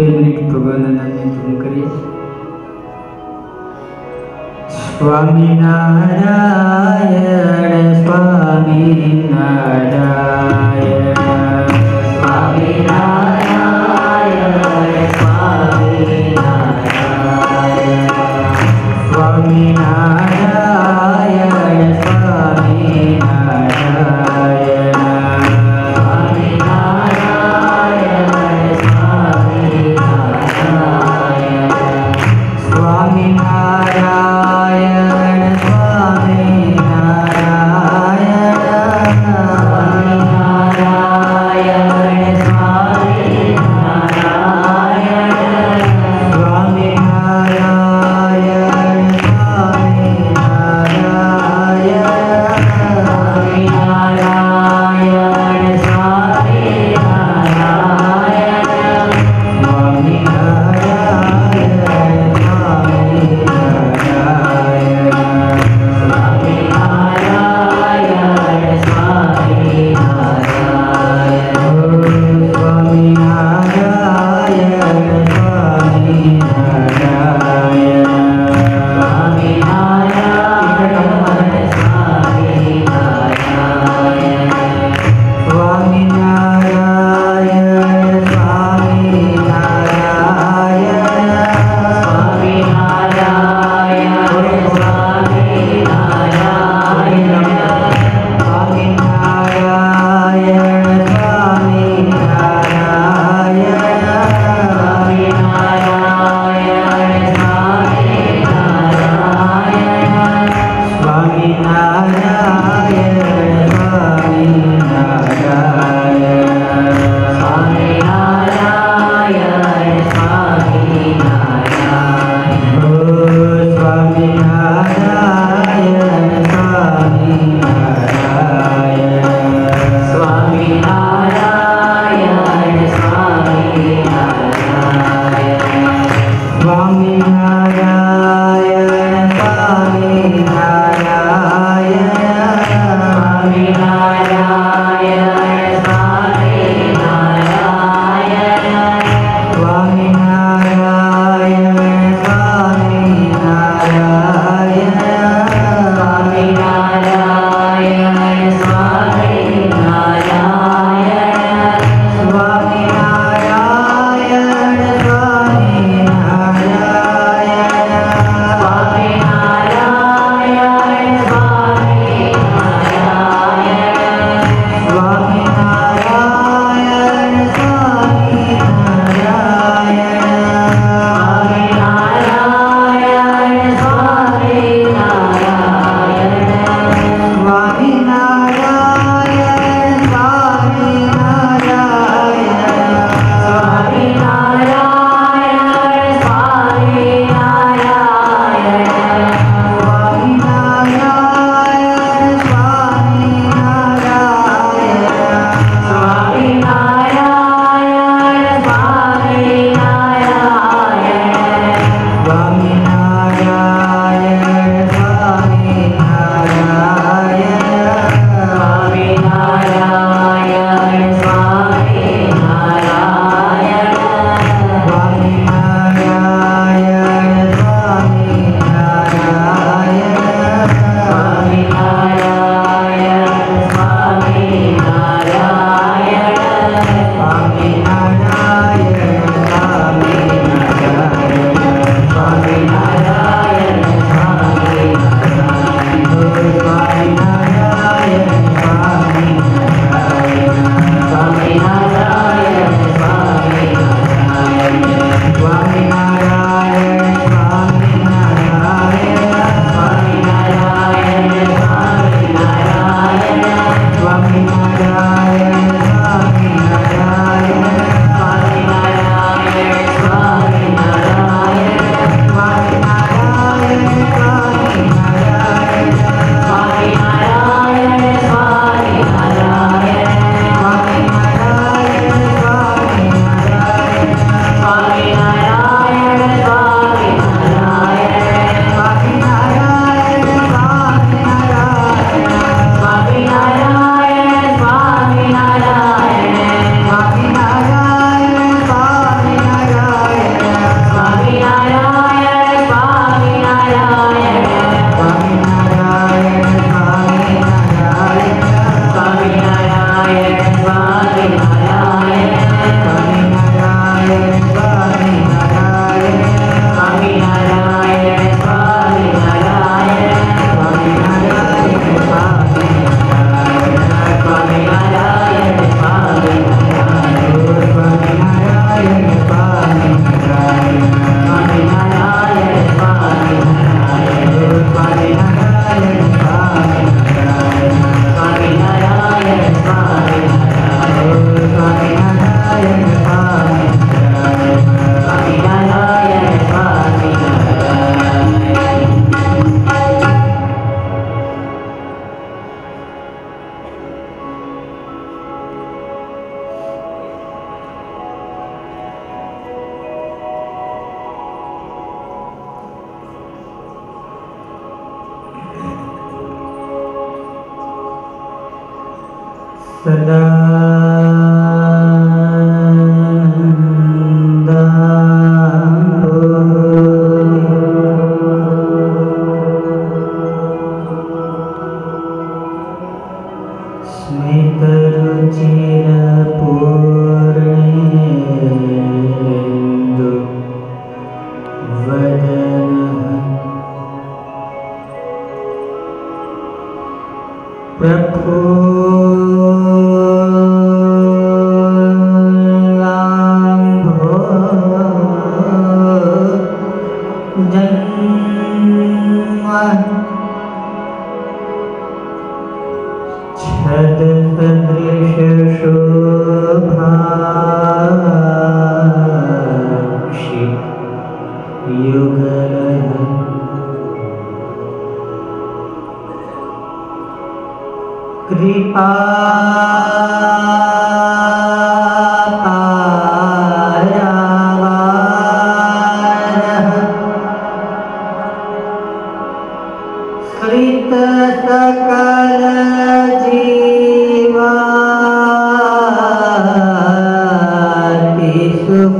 બે મિનિટ ભગવાનના નામે ધૂન કરીએ. સ્વામિનારાયણ સ્વામિનારાયણ.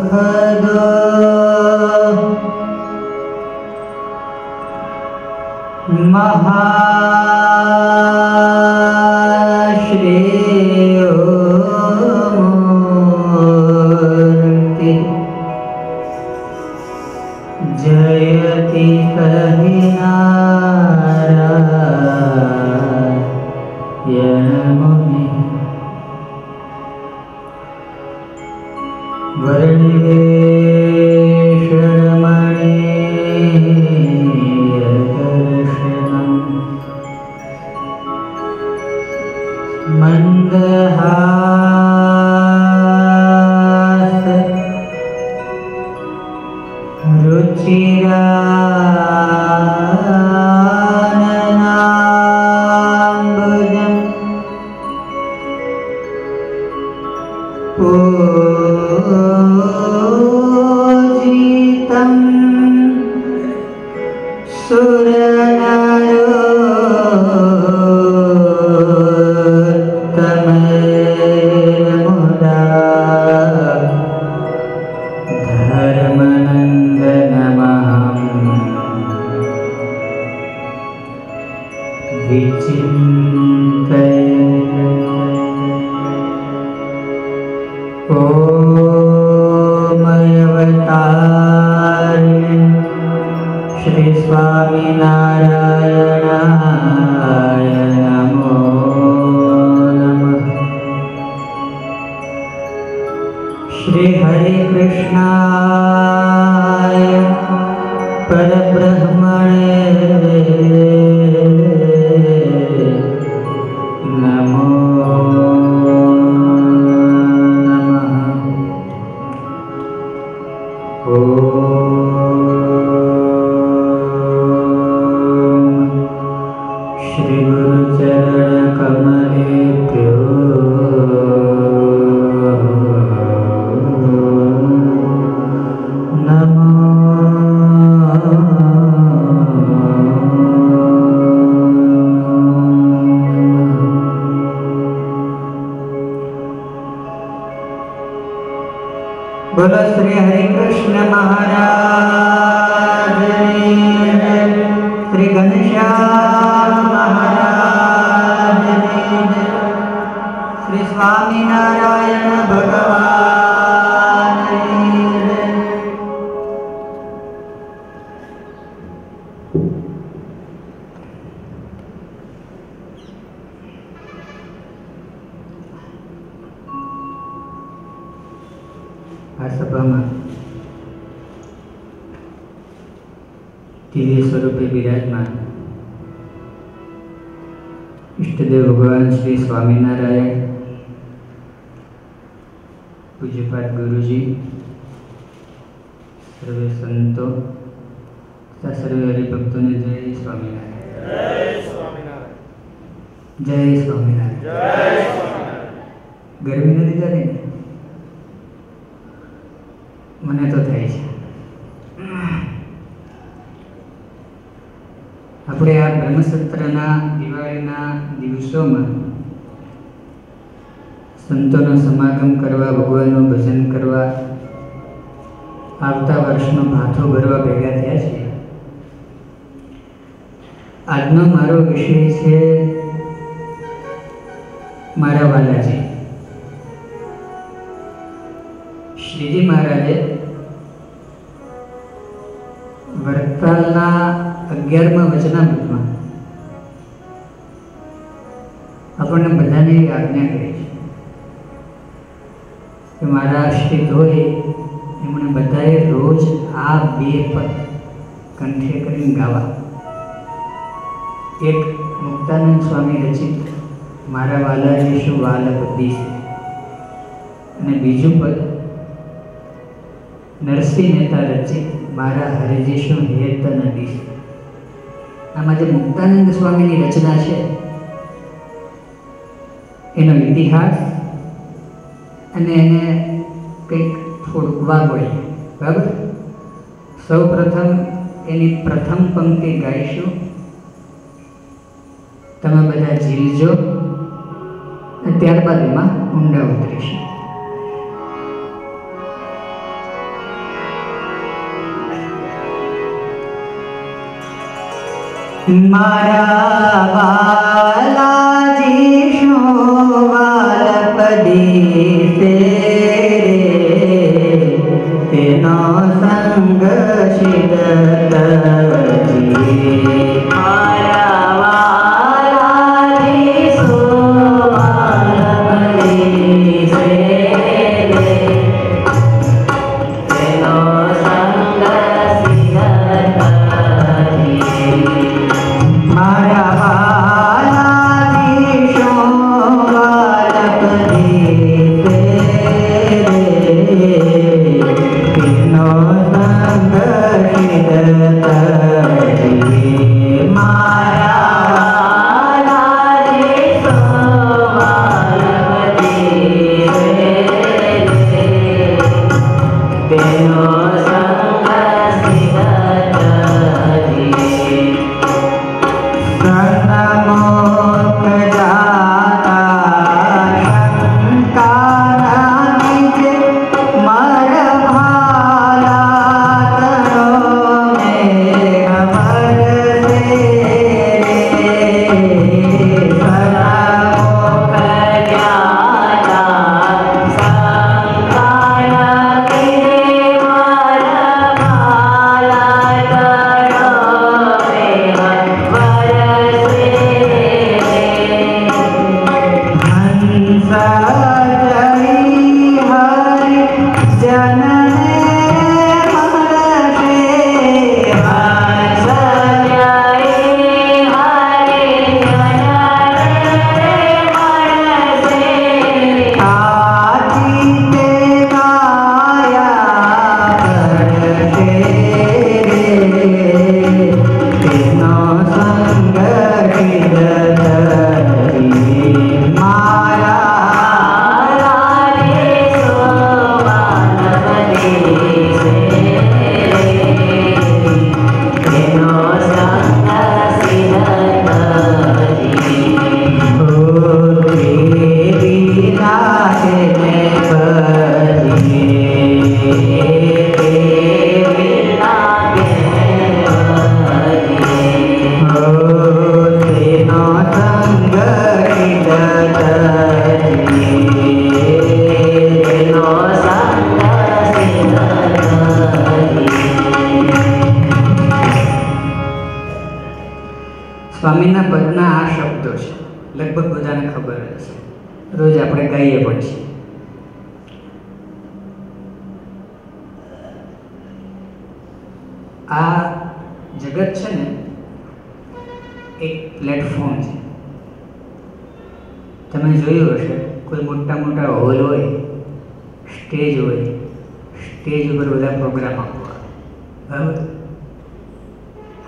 सुखदो શ્રી સ્વામિનારાયણ આપણને બધાને આજ્ઞા કરી છે કે મારા હોય એમણે બધાએ રોજ આ બે પદ કંઠે કરીને ગાવા. એક મુક્તાનંદ સ્વામી રચિત, મારા વાલાજી શું વાલ બધી છે? અને બીજું પદ, નરસિંહ નેતા રચિત, મારા હરિજી શું હેત છે? આમાં જે મુક્તાનંદ સ્વામીની રચના છે ઇતિહાસ અને એને કંઈક થોડુંક વાગોળીએ બરાબર? સૌ પ્રથમ એની પ્રથમ પંક્તિ ગાઈશું. તમે બધા ઝીલજો અને ત્યારબાદ એમાં ઊંડા ઉતરીશું. મારા نبي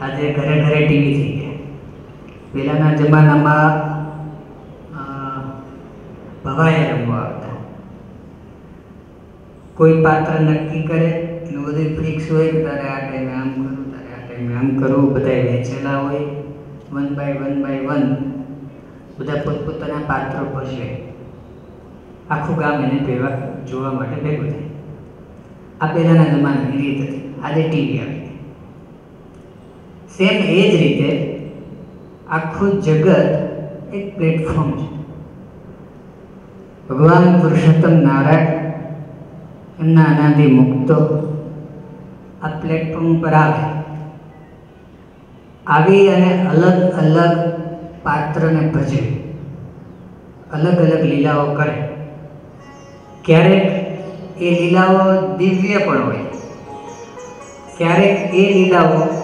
આજે ઘરે ઘરે ટીવી થઈ ગયા. પહેલાંના જમાનામાં ભવાયા રમવા આવતા. કોઈ પાત્ર નક્કી કરે એનું બધું ફિક્સ હોય કે તારે આ ટાઈમે આમ કરું તારે આ ટાઈમે આમ કરવું બધા વહેંચેલા હોય one by one by one બધા પોતપોતાના પાત્રો ભજવે. આખું ગામ એને ભેવા જોવા માટે ભેગું થાય. આ પહેલાંના જમાનાની રીત હતી. આજે ટીવી આવી. સેમ એ જ રીતે આખું જગત એક પ્લેટફોર્મ છે. ભગવાન પુરુષોત્તમ નારાયણ એમના અનાદિ મુક્તો આ પ્લેટફોર્મ પર આવે. આવી અને અલગ અલગ પાત્રને ભજે અલગ અલગ લીલાઓ કરે. ક્યારેક એ લીલાઓ દિવ્ય પણ હોય. ક્યારેક એ લીલાઓ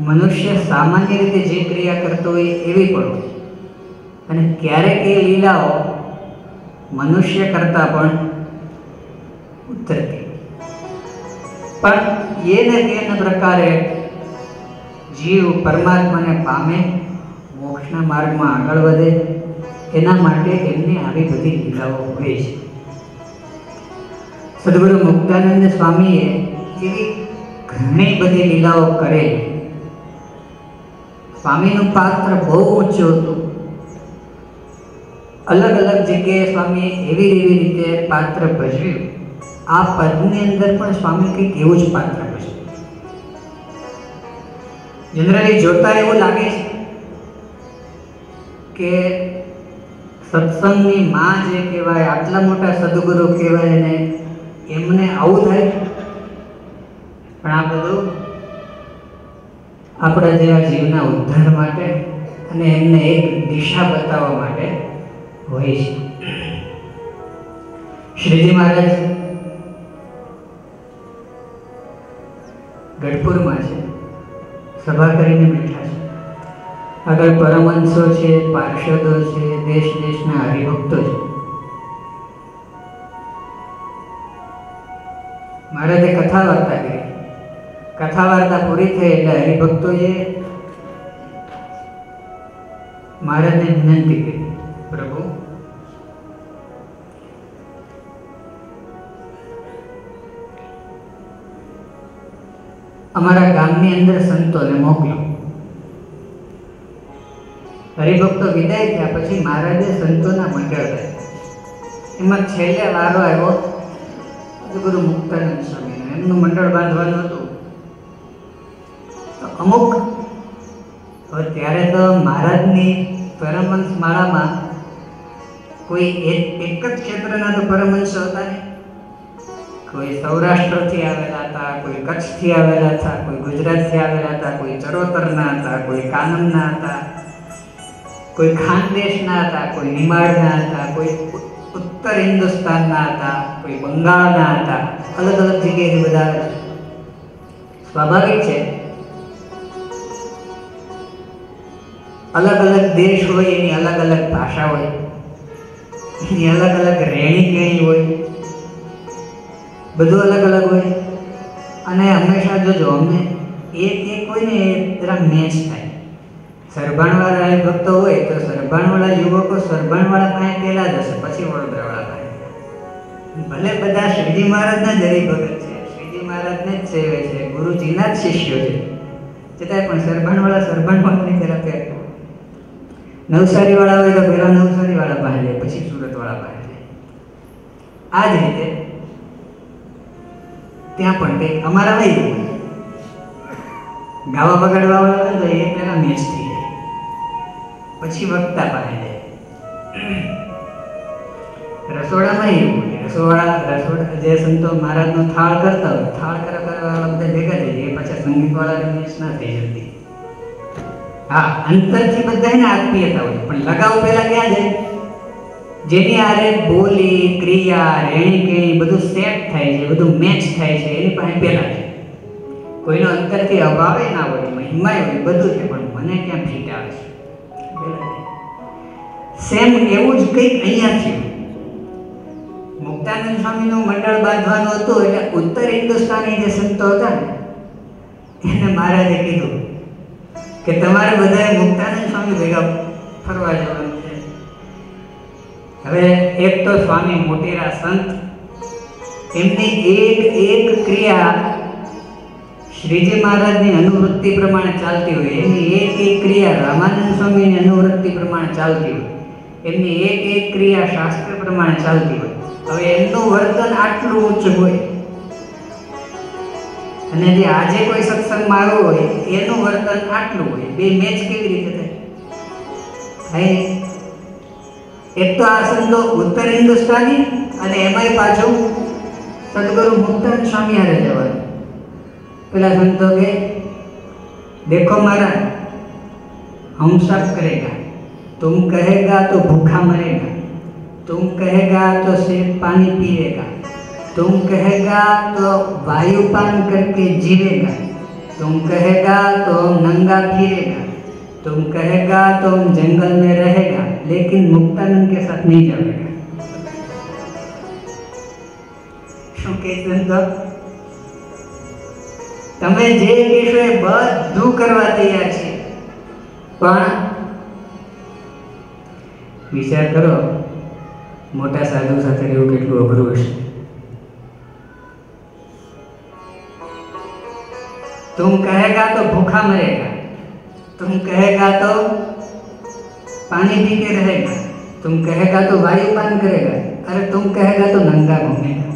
મનુષ્ય સામાન્ય રીતે જે ક્રિયા કરતો હોય એવી પણ હોય. અને ક્યારેક એ લીલાઓ મનુષ્ય કરતાં પણ ઉતરતી પણ એ ને તે પ્રકારે જીવ પરમાત્માને પામે, મોક્ષના માર્ગમાં આગળ વધે, એના માટે એમને આવી બધી લીલાઓ હોય છે. સદગુરુ મુક્તાનંદ સ્વામીએ એવી ઘણી બધી લીલાઓ કરેલી. સ્વામીનું પાત્ર બહુ ઊંચું હતું. અલગ અલગ જગ્યાએ સ્વામીએ એવી એવી રીતે પાત્ર ભજવ્યું. આ પદની અંદર પણ સ્વામી કંઈક એવું જ પાત્ર ભજવ્યું જનરલી જોતા એવું લાગે છે કે સત્સંગની માં જે કહેવાય, આટલા મોટા સદગુરુ કહેવાય ને એમને આવું થાય. પણ આ બધું આપણા જેવા જીવના ઉદ્ધાર માટે અને એમને એક દિશા બતાવવા માટે હોય છે. શ્રીજી મહારાજ ગઢપુરમાં છે. સભા કરીને બેઠા છે. આગળ પરમહંસો છે, પાર્ષદો છે દેશ દેશના હરિભક્તો છે. મહારાજે કથા વાર્તા કરી. કથા વાર્તા પૂરી થઈ એટલે હરિભક્તોએ મહારાજને વિનંતી કરી. પ્રભુ, અમારા ગામની અંદર સંતોને મોકલો. હરિભક્તો વિદાય થયા પછી મહારાજે સંતોના મંડળ કર્યા. એમાં છેલ્લે વારો આવ્યો. ગુરુ મુક્તાનંદ સ્વામીનો. એમનું મંડળ બાંધવાનું હતું. અમુક. હવે ત્યારે તો મહારાજની પરમહંસ માળામાં કોઈ એક જ ક્ષેત્રના તો પરમહંસો હતા ને? કોઈ સૌરાષ્ટ્રથી આવેલા હતા, કોઈ કચ્છથી આવેલા હતા, કોઈ ગુજરાતથી આવેલા હતા, કોઈ ચરોતરના હતા, કોઈ કાનમના હતા, કોઈ ખાનદેશના હતા, કોઈ નિમાડના હતા, કોઈ ઉત્તર હિન્દુસ્તાનના હતા, કોઈ બંગાળના હતા અલગ અલગ જગ્યાએથી બધા સ્વાભાવિક છે અલગ અલગ દેશ હોય, એની અલગ અલગ ભાષા હોય, એની અલગ અલગ રહેણી કહેણી હોય, બધું અલગ અલગ હોય. અને હંમેશા જોજો અમને એ એક હોય ને એ જરા મેચ થાય. સરભાણવાળા ભક્તો હોય તો સરભાણવાળા યુવકો સરભાણવાળા પાસે પહેલાં જશે, પછી વડોદરાવાળા પાસે. ભલે બધા શ્રીજી મહારાજના જ હરિભગત છે, શ્રીજી મહારાજને જ સેવે છે, ગુરુજીના જ શિષ્યો છે. છતાંય પણ સરભાણવાળા સરભાણવાળાની તરફ નવસારી વાળા હોય તો પહેલા નવસારી વાળા પાસે જાય, પછી સુરત વાળા પાસે જાય. આ જ રીતે ત્યાં પણ કંઈક અમારા ભાઈ ગાવા બગાડવા વાળા હોય તો એ પહેલા મેચ થઈ જાય. પછી વક્તા પાસે જાય. રસોડામાં એવું રસોડા રસોડા, જે સંતો મહારાજનો થાળ કરતા હોય, થાળ કરવા કરવા બધા ભેગા થઈ જાય. પાછા સંગીતવાળાની મેચ ના થઈ જતી હા, અંતરથી બધાને આત્મીયતા હોય. પણ લગાવ પહેલા ક્યાં જાય? જેની આરે બોલી, ક્રિયા રેણી કેણી બધું સેટ થાય છે, બધું મેચ થાય છે, એની પાસે પહેલા છે કોઈનો અંતરથી અભાવે ના હોય મહિમાય હોય, બધું છે, પણ મને ક્યાં ફીટ આવે છે? સેમ એવું જ કંઈક અહીંયા થયું મુક્તાનંદ સ્વામીનું મંડળ બાંધવાનું હતું, એટલે ઉત્તર હિન્દુસ્તાની જે સંતો હતા ને, એને મહારાજે કીધું કે તમારે બધાએ મુક્તાનંદ સ્વામી ભેગા ફરવા જવાનું છે. હવે એક તો સ્વામી મોટેરા સંત, એમની એક એક ક્રિયા શ્રીજી મહારાજની અનુવૃત્તિ પ્રમાણે ચાલતી હોય. એમની એક એક ક્રિયા રામાનંદ સ્વામીની અનુવૃત્તિ પ્રમાણે ચાલતી હોય. એમની એક એક ક્રિયા શાસ્ત્ર પ્રમાણે ચાલતી હોય. હવે એમનું વર્તન આટલું ઊંચું હોય અને જે આજે કોઈ સત્સંગમાં આવ્યો હોય, એનું વર્તન આટલું હોય, બે મેચ કેવી રીતે થાય? થાય એક તો આ સંતો ઉત્તર હિન્દુસ્તાની અને એમાંય પાછું સદગુરુ મુક્તાન સ્વામી હારે જવાનું. પેલા સંતો કે, દેખો મારા હમ સબ કરેગા, તુમ કહેગા તો ભૂખા મરેગા, તુમ કહેગા તો સેબ પાણી પીએગા तुम कहेगा तो वायुपान करके जीवेगा तुम कहेगा तो नंगा फिरेगा तुम कहेगा तो जंगल में रहेगा लेकिन मुक्तानंद के साथ नहीं जाएगा શું કહે સંતો તમે જે કહેશો એ બધું કરવા તૈયાર છે પણ વિચાર કરો મોટા સાધુ સાથે રહેવું કેટલું અઘરું હશે तुम कहेगा तो भूखा मरेगा। तुम कहेगा तो पानी पी के रहेगा। तुम कहेगा तो वायु पान करेगा। अरे तुम कहेगा तो नंगा घूमेगा।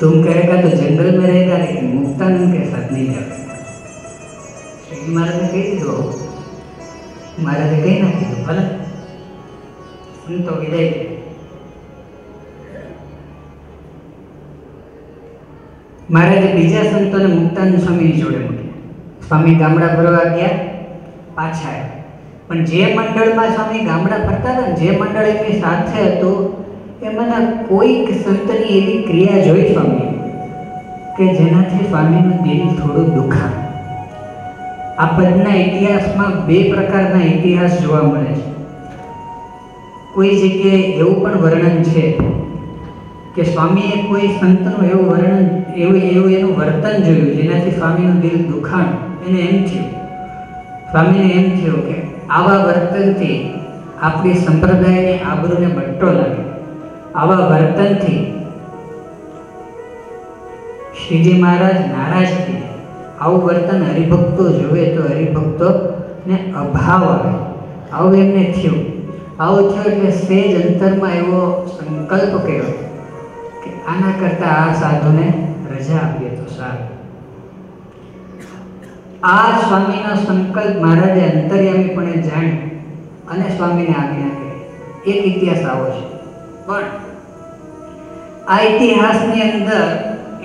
तुम कहेगा तो जंगल में रहेगा, लेकिन मुक्तानंद के साथ नहीं रहेगा महाराज कही दो महाराज कही ना कि भला तो विदय મહારાજે બીજા સંતોને મુક્તાનંદ સ્વામીની જોડે મૂક્યા સ્વામી ગામડા ફરવા ગયા, પાછા પણ જે મંડળમાં સ્વામી ગામડા ફરતા હતા જે મંડળ એમની સાથે હતું, એમાંના કોઈક સંતની એવી ક્રિયા જોઈ સ્વામી, કે જેનાથી સ્વામીનું દિલ થોડું દુખા આ પદના ઇતિહાસમાં બે પ્રકારના ઇતિહાસ જોવા મળે છે. કોઈ જગ્યાએ એવું પણ વર્ણન છે કે સ્વામીએ કોઈ સંતનું એવું વર્ણન, એવું એવું એનું વર્તન જોયું, જેનાથી સ્વામીનું દિલ દુખાણ, એને એમ થયું. સ્વામીને એમ થયું કે આવા વર્તનથી આપણી સંપ્રદાયની આબરૂને બટ્ટો લાગે. આવા વર્તનથી શ્રીજી મહારાજ નારાજ થઈ આવું વર્તન હરિભક્તો જોવે તો હરિભક્તોને અભાવ આવે. આવું એમને થયું. આવું થયું એટલે સેજ અંતરમાં એવો સંકલ્પ કર્યો. આના કરતાં આ સાધુને રજા આપીએ તો સારું. આ સ્વામીનો સંકલ્પ મહારાજે અંતર્યામીપણે જાણ્યો અને સ્વામીને આજ્ઞા કરી એક ઇતિહાસ આવો છે. પણ આ ઇતિહાસની અંદર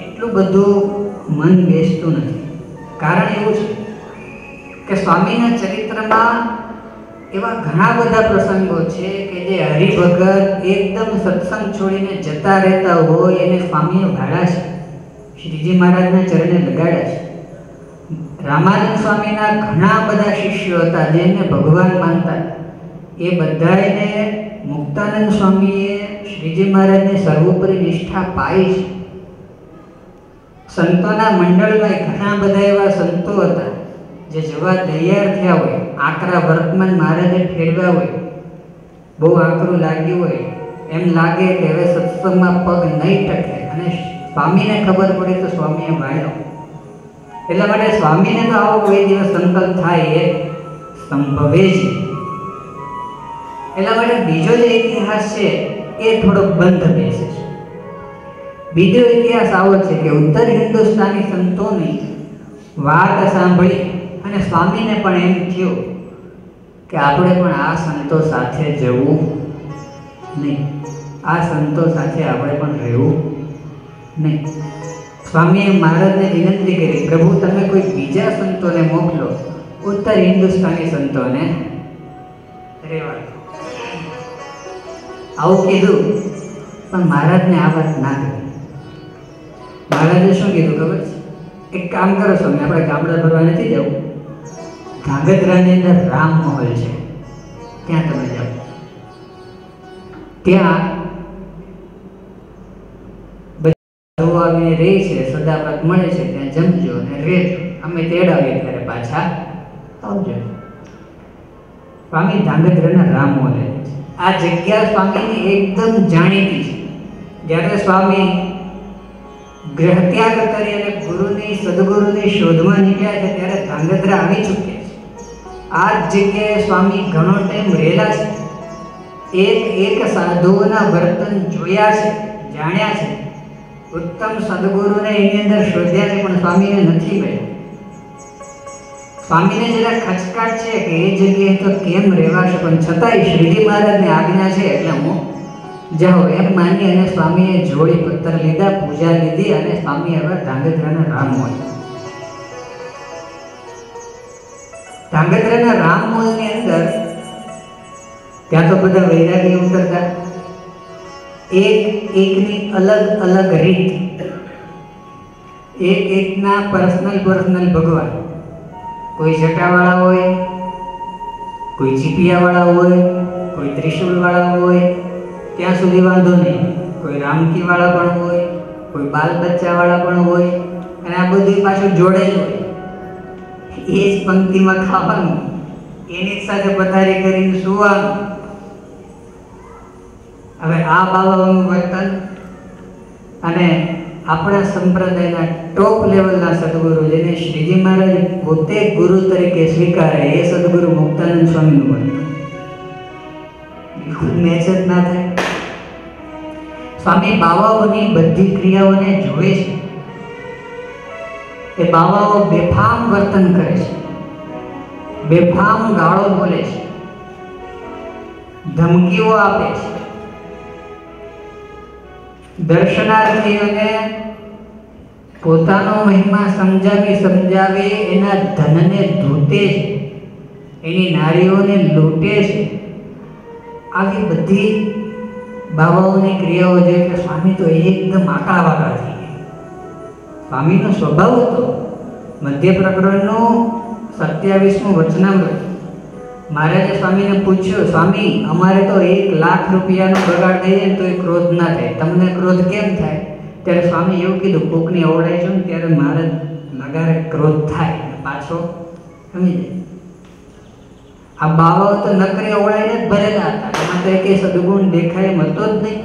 એટલું બધું મન બેસતું નથી. કારણ એવું છે કે સ્વામીના ચરિત્રમાં એવા ઘણા બધા પ્રસંગો છે કે જે હરિભગત એકદમ સત્સંગ છોડીને જતા રહેતા હોય એને સ્વામીએ ભાડા છે. શ્રીજી મહારાજના ચરણે લગાડ્યા છે. રામાનંદ સ્વામીના ઘણા બધા શિષ્યો હતા જેને ભગવાન માનતા. એ બધાને મુક્તાનંદ સ્વામીએ શ્રીજી મહારાજને સર્વોપરી નિષ્ઠા પાઈ છે. સંતોના મંડળમાં ઘણા બધા એવા સંતો હતા. જે જવા તૈયાર થયા હોય, આકરા વર્તમાન મહારાજે ફેરવ્યા હોય, બહુ આકરું લાગ્યું હોય, એમ લાગે કે હવે સત્સંગમાં પગ નહીં ટકે. અને સ્વામીને ખબર પડે તો સ્વામીએ માર્યો. એટલા માટે સ્વામીને તો આવો કોઈ દિવસ સંકલ્પ થાય એ સંભવે છે એટલા માટે બીજો જે ઇતિહાસ છે, એ થોડોક બંધ બેસે છે. બીજો ઇતિહાસ આવો છે કે ઉત્તર હિન્દુસ્તાની સંતોની વાત સાંભળી અને સ્વામીને પણ એમ થયું કે આપણે પણ આ સંતો સાથે જવું નહીં. આ સંતો સાથે આપણે પણ રહેવું નહીં. સ્વામીએ મહારાજને વિનંતી કરી, પ્રભુ, તમે કોઈ બીજા સંતોને મોકલો, ઉત્તર હિન્દુસ્તાની સંતોને. રહેવા આવું કીધું, પણ મહારાજને આ વાત ના કરી મહારાજે શું કીધું ખબર છે? એક કામ કરો સ્વામી, આપણે ગામડા ભરવા નથી જવું. ધાંગધ્રાની અંદર રામ મહોલ છે. ત્યાં તમે જાઓ. ત્યાં બધા છે સદાવ્રત મળે છે, ત્યાં જમજો અને રહેજો. અમે તેડાવીએ ત્યારે પાછા આવજો. સ્વામી ધાંગધ્રાના રામ મોલે આ જગ્યા સ્વામીની એકદમ જાણીતી છે. જ્યારે સ્વામી ગ્રહત્યાગ કરી અને ગુરુની, સદગુરુની શોધમાં નીકળ્યા છે, ત્યારે ધાંગધ્રા આવી ચૂક્યા આ જગ્યાએ સ્વામી ઘણો ટાઈમ રહેલા છે, એક એક સાધુઓના વર્તન જોયા છે, જાણ્યા છે. ઉત્તમ સદગુરુને એની અંદર શોધ્યા છે, પણ સ્વામીને નથી મળ્યા. સ્વામીને જરા ખચકાટ છે કે એ જગ્યાએ તો કેમ રહેવાશે પણ છતાંય શ્રીજી મહારાજની આજ્ઞા છે, એટલે હું જાઓ એમ માની અને સ્વામીએ જોડી પત્તર લીધા, પૂજા લીધી અને સ્વામી હવે ધાંગધ્રાના રામ હોય ધાંગધ્રાના રામ મોલની અંદર ત્યાં તો બધા વૈરાગી ઉતરતા. એક એકની અલગ અલગ રીત. એક એકના પર્સનલ પર્સનલ ભગવાન. કોઈ જટાવાળા હોય, કોઈ ચીપિયાવાળા હોય, કોઈ ત્રિશુલવાળા હોય, ત્યાં સુધી વાંધો નહીં. કોઈ રામકીવાળા પણ હોય, કોઈ બાલ બચ્ચાવાળા પણ હોય, અને આ બધું પાછું જોડેલું હોય. એ જ પંક્તિમાં ખાવાનું. એની સાથે પથારી કરીને સુવાનું. હવે આ બાબાઓનું વર્તન અને આપણા સંપ્રદાયના ટોપ લેવલના સદગુરુ જેને શ્રીજી મહારાજ પોતે ગુરુ તરીકે સ્વીકારે એ સદગુરુ મુક્તાનંદ સ્વામીનું વર્તન. મેચ જ ના થાય. સ્વામી બાવાઓની બધી ક્રિયાઓને જોવે છે. એ બાવાઓ બેફામ વર્તન કરે છે. બેફામ ગાળો બોલે છે. ધમકીઓ આપે છે. દર્શનાર્થીઓને પોતાનો મહિમા સમજાવી સમજાવી એના ધનને ધૂતે છે. એની નારીઓને લૂંટે છે. આવી બધી બાબાઓની ક્રિયાઓ જે કે સ્વામી તો એકદમ આકડા વાકડા ગયા સ્વામીનો સ્વભાવ હતો. મધ્ય પ્રકરણનું સત્યાવીસમું વચનામૃત. મહારાજે સ્વામીને પૂછ્યું, સ્વામી, અમારે તો એક લાખ રૂપિયાનો બગાડ દઈએ તો એ ક્રોધ ના થાય. તમને ક્રોધ કેમ થાય? ત્યારે સ્વામી એવું કીધું, કોકની અવડાય છે ત્યારે મારે લગારે ક્રોધ થાય. પાછો સમજી આ બાબાઓ તો નકરી અવળાઈને જ ભરેલા હતા. એમાં તો એક સદગુણ દેખાય મળતો જ નહીં.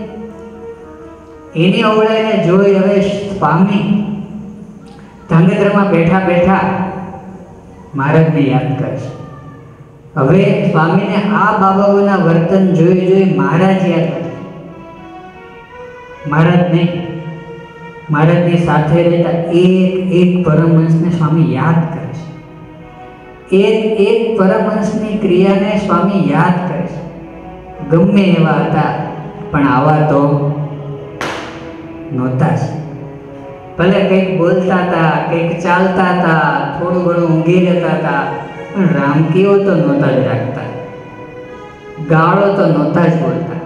એની અવળાઈને જોઈ હવે સ્વામી ધંગધ્રમાં બેઠા બેઠા મહારાજને યાદ કરે છે હવે સ્વામીને આ બાબાઓના વર્તન જોઈ જોઈ મહારાજ યાદ કરે. મહારાજ નહીં મહારાજની સાથે રહેતા એક એક પરમહંસને સ્વામી યાદ કરે છે. એક એક પરમહંસની ક્રિયાને સ્વામી યાદ કરે છે. ગમે એવા હતા, પણ આવા તો નહોતા જ. ભલે કંઈક બોલતા હતા, કંઈક ચાલતા હતા, થોડું ઘણું ઊંઘી રહેતા હતા, પણ રામકીઓ તો નહોતા જ રાખતા. ગાળો તો નહોતા જ બોલતા.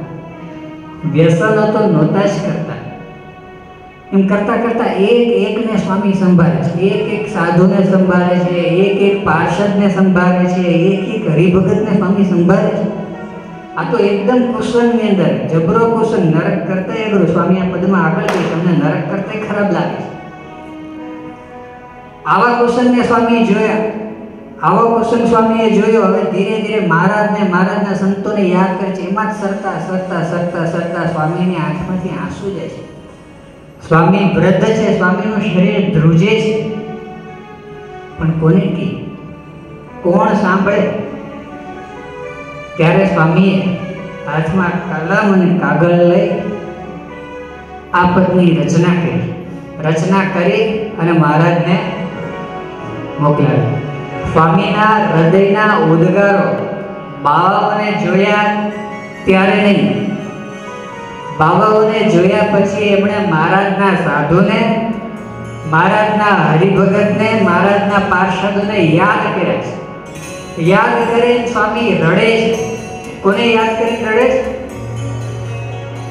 વ્યસનો તો નહોતા જ કરતા. એમ કરતા કરતા એક એકને સ્વામી સંભાળે છે, એક એક સાધુને સંભાળે છે, એક એક પાર્ષદને સંભાળે છે, એક એક હરિભગતને સ્વામી સંભાળે છે. આ તો એકદમ કુશનની અંદર જબરો કુશન નરક કરતા અઘરું સ્વામી આ પદમાં આગળ ગઈ, તમને નરક કરતા ખરાબ લાગે છે. આવા કુશળને સ્વામી જોયા. આવો કુશન સ્વામીએ જોયો. હવે ધીરે ધીરે મહારાજને, મહારાજના સંતોને યાદ કરે છે. એમાં જ સરતા સરતા સરતા સરતા સ્વામીની આંખમાંથી આંસુ જાય છે. સ્વામી વૃદ્ધ છે. સ્વામીનું શરીર ધ્રુજે છે. પણ કોને કી કોણ સાંભળે? ત્યારે સ્વામીએ હાથમાં કલમ અને કાગળ લઈ આ પદની રચના કરી. રચના કરી અને મહારાજને મોકલાવી. સ્વામીના હૃદયના ઉદ્ગારો બાવાઓને જોયા ત્યારે નહીં. બાવાઓને જોયા પછી એમણે મહારાજના સાધુને, મહારાજના હરિભગતને, મહારાજના પાર્ષદોને યાદ કર્યા છે. યાદ કરે સ્વામી, રડે કોને યાદ કરીને રડે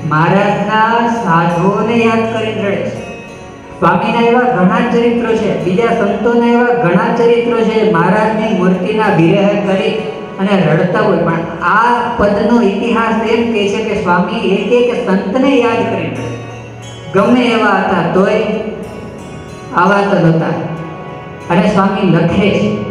મહારાજના સાધુઓને યાદ કરીને રડે સ્વામીના એવા ઘણા ચરિત્રો છે. બીજા સંતોના એવા ઘણા ચરિત્રો છે. મહારાજની મૂર્તિના વિરહ કરી અને રડતા હોય. પણ આ પદનો ઇતિહાસ એમ કહે છે કે સ્વામી એક એક સંતને યાદ કરીને ગમે એવા હતા તોય આવા તો હતા અને સ્વામી લખે છે.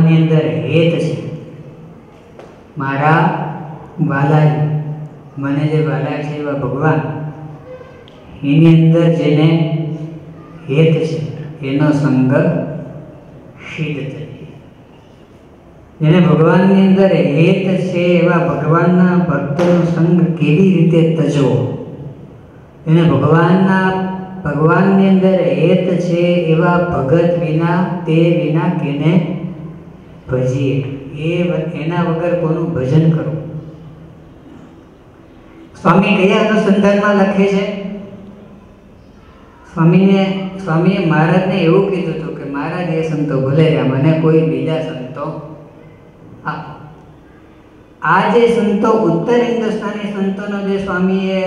ભગવાનની અંદર હેત છે. મારા વાલાજી મને જે વાલા છે એવા ભગવાન, એની અંદર જેને હેત છે, એનો સંગ સિદ્ધ થશે જેને ભગવાનની અંદર હેત છે એવા ભગવાનના ભક્તોનો સંગ કેવી રીતે તજવો? એને ભગવાનના, ભગવાનની અંદર હેત છે એવા ભગત વિના, તે વિના કેને ભજીએ એ એના વગર કોનું ભજન કરવું સ્વામી કયા અનુસંધાનમાં લખે છે? સ્વામીને, સ્વામીએ મહારાજને એવું કીધું હતું કે, મહારાજ, એ સંતો ભલે રહ્યા, મને કોઈ બીજા સંતો આપો. આ જે સંતો, ઉત્તર હિન્દુસ્તાની સંતોનો જે સ્વામીએ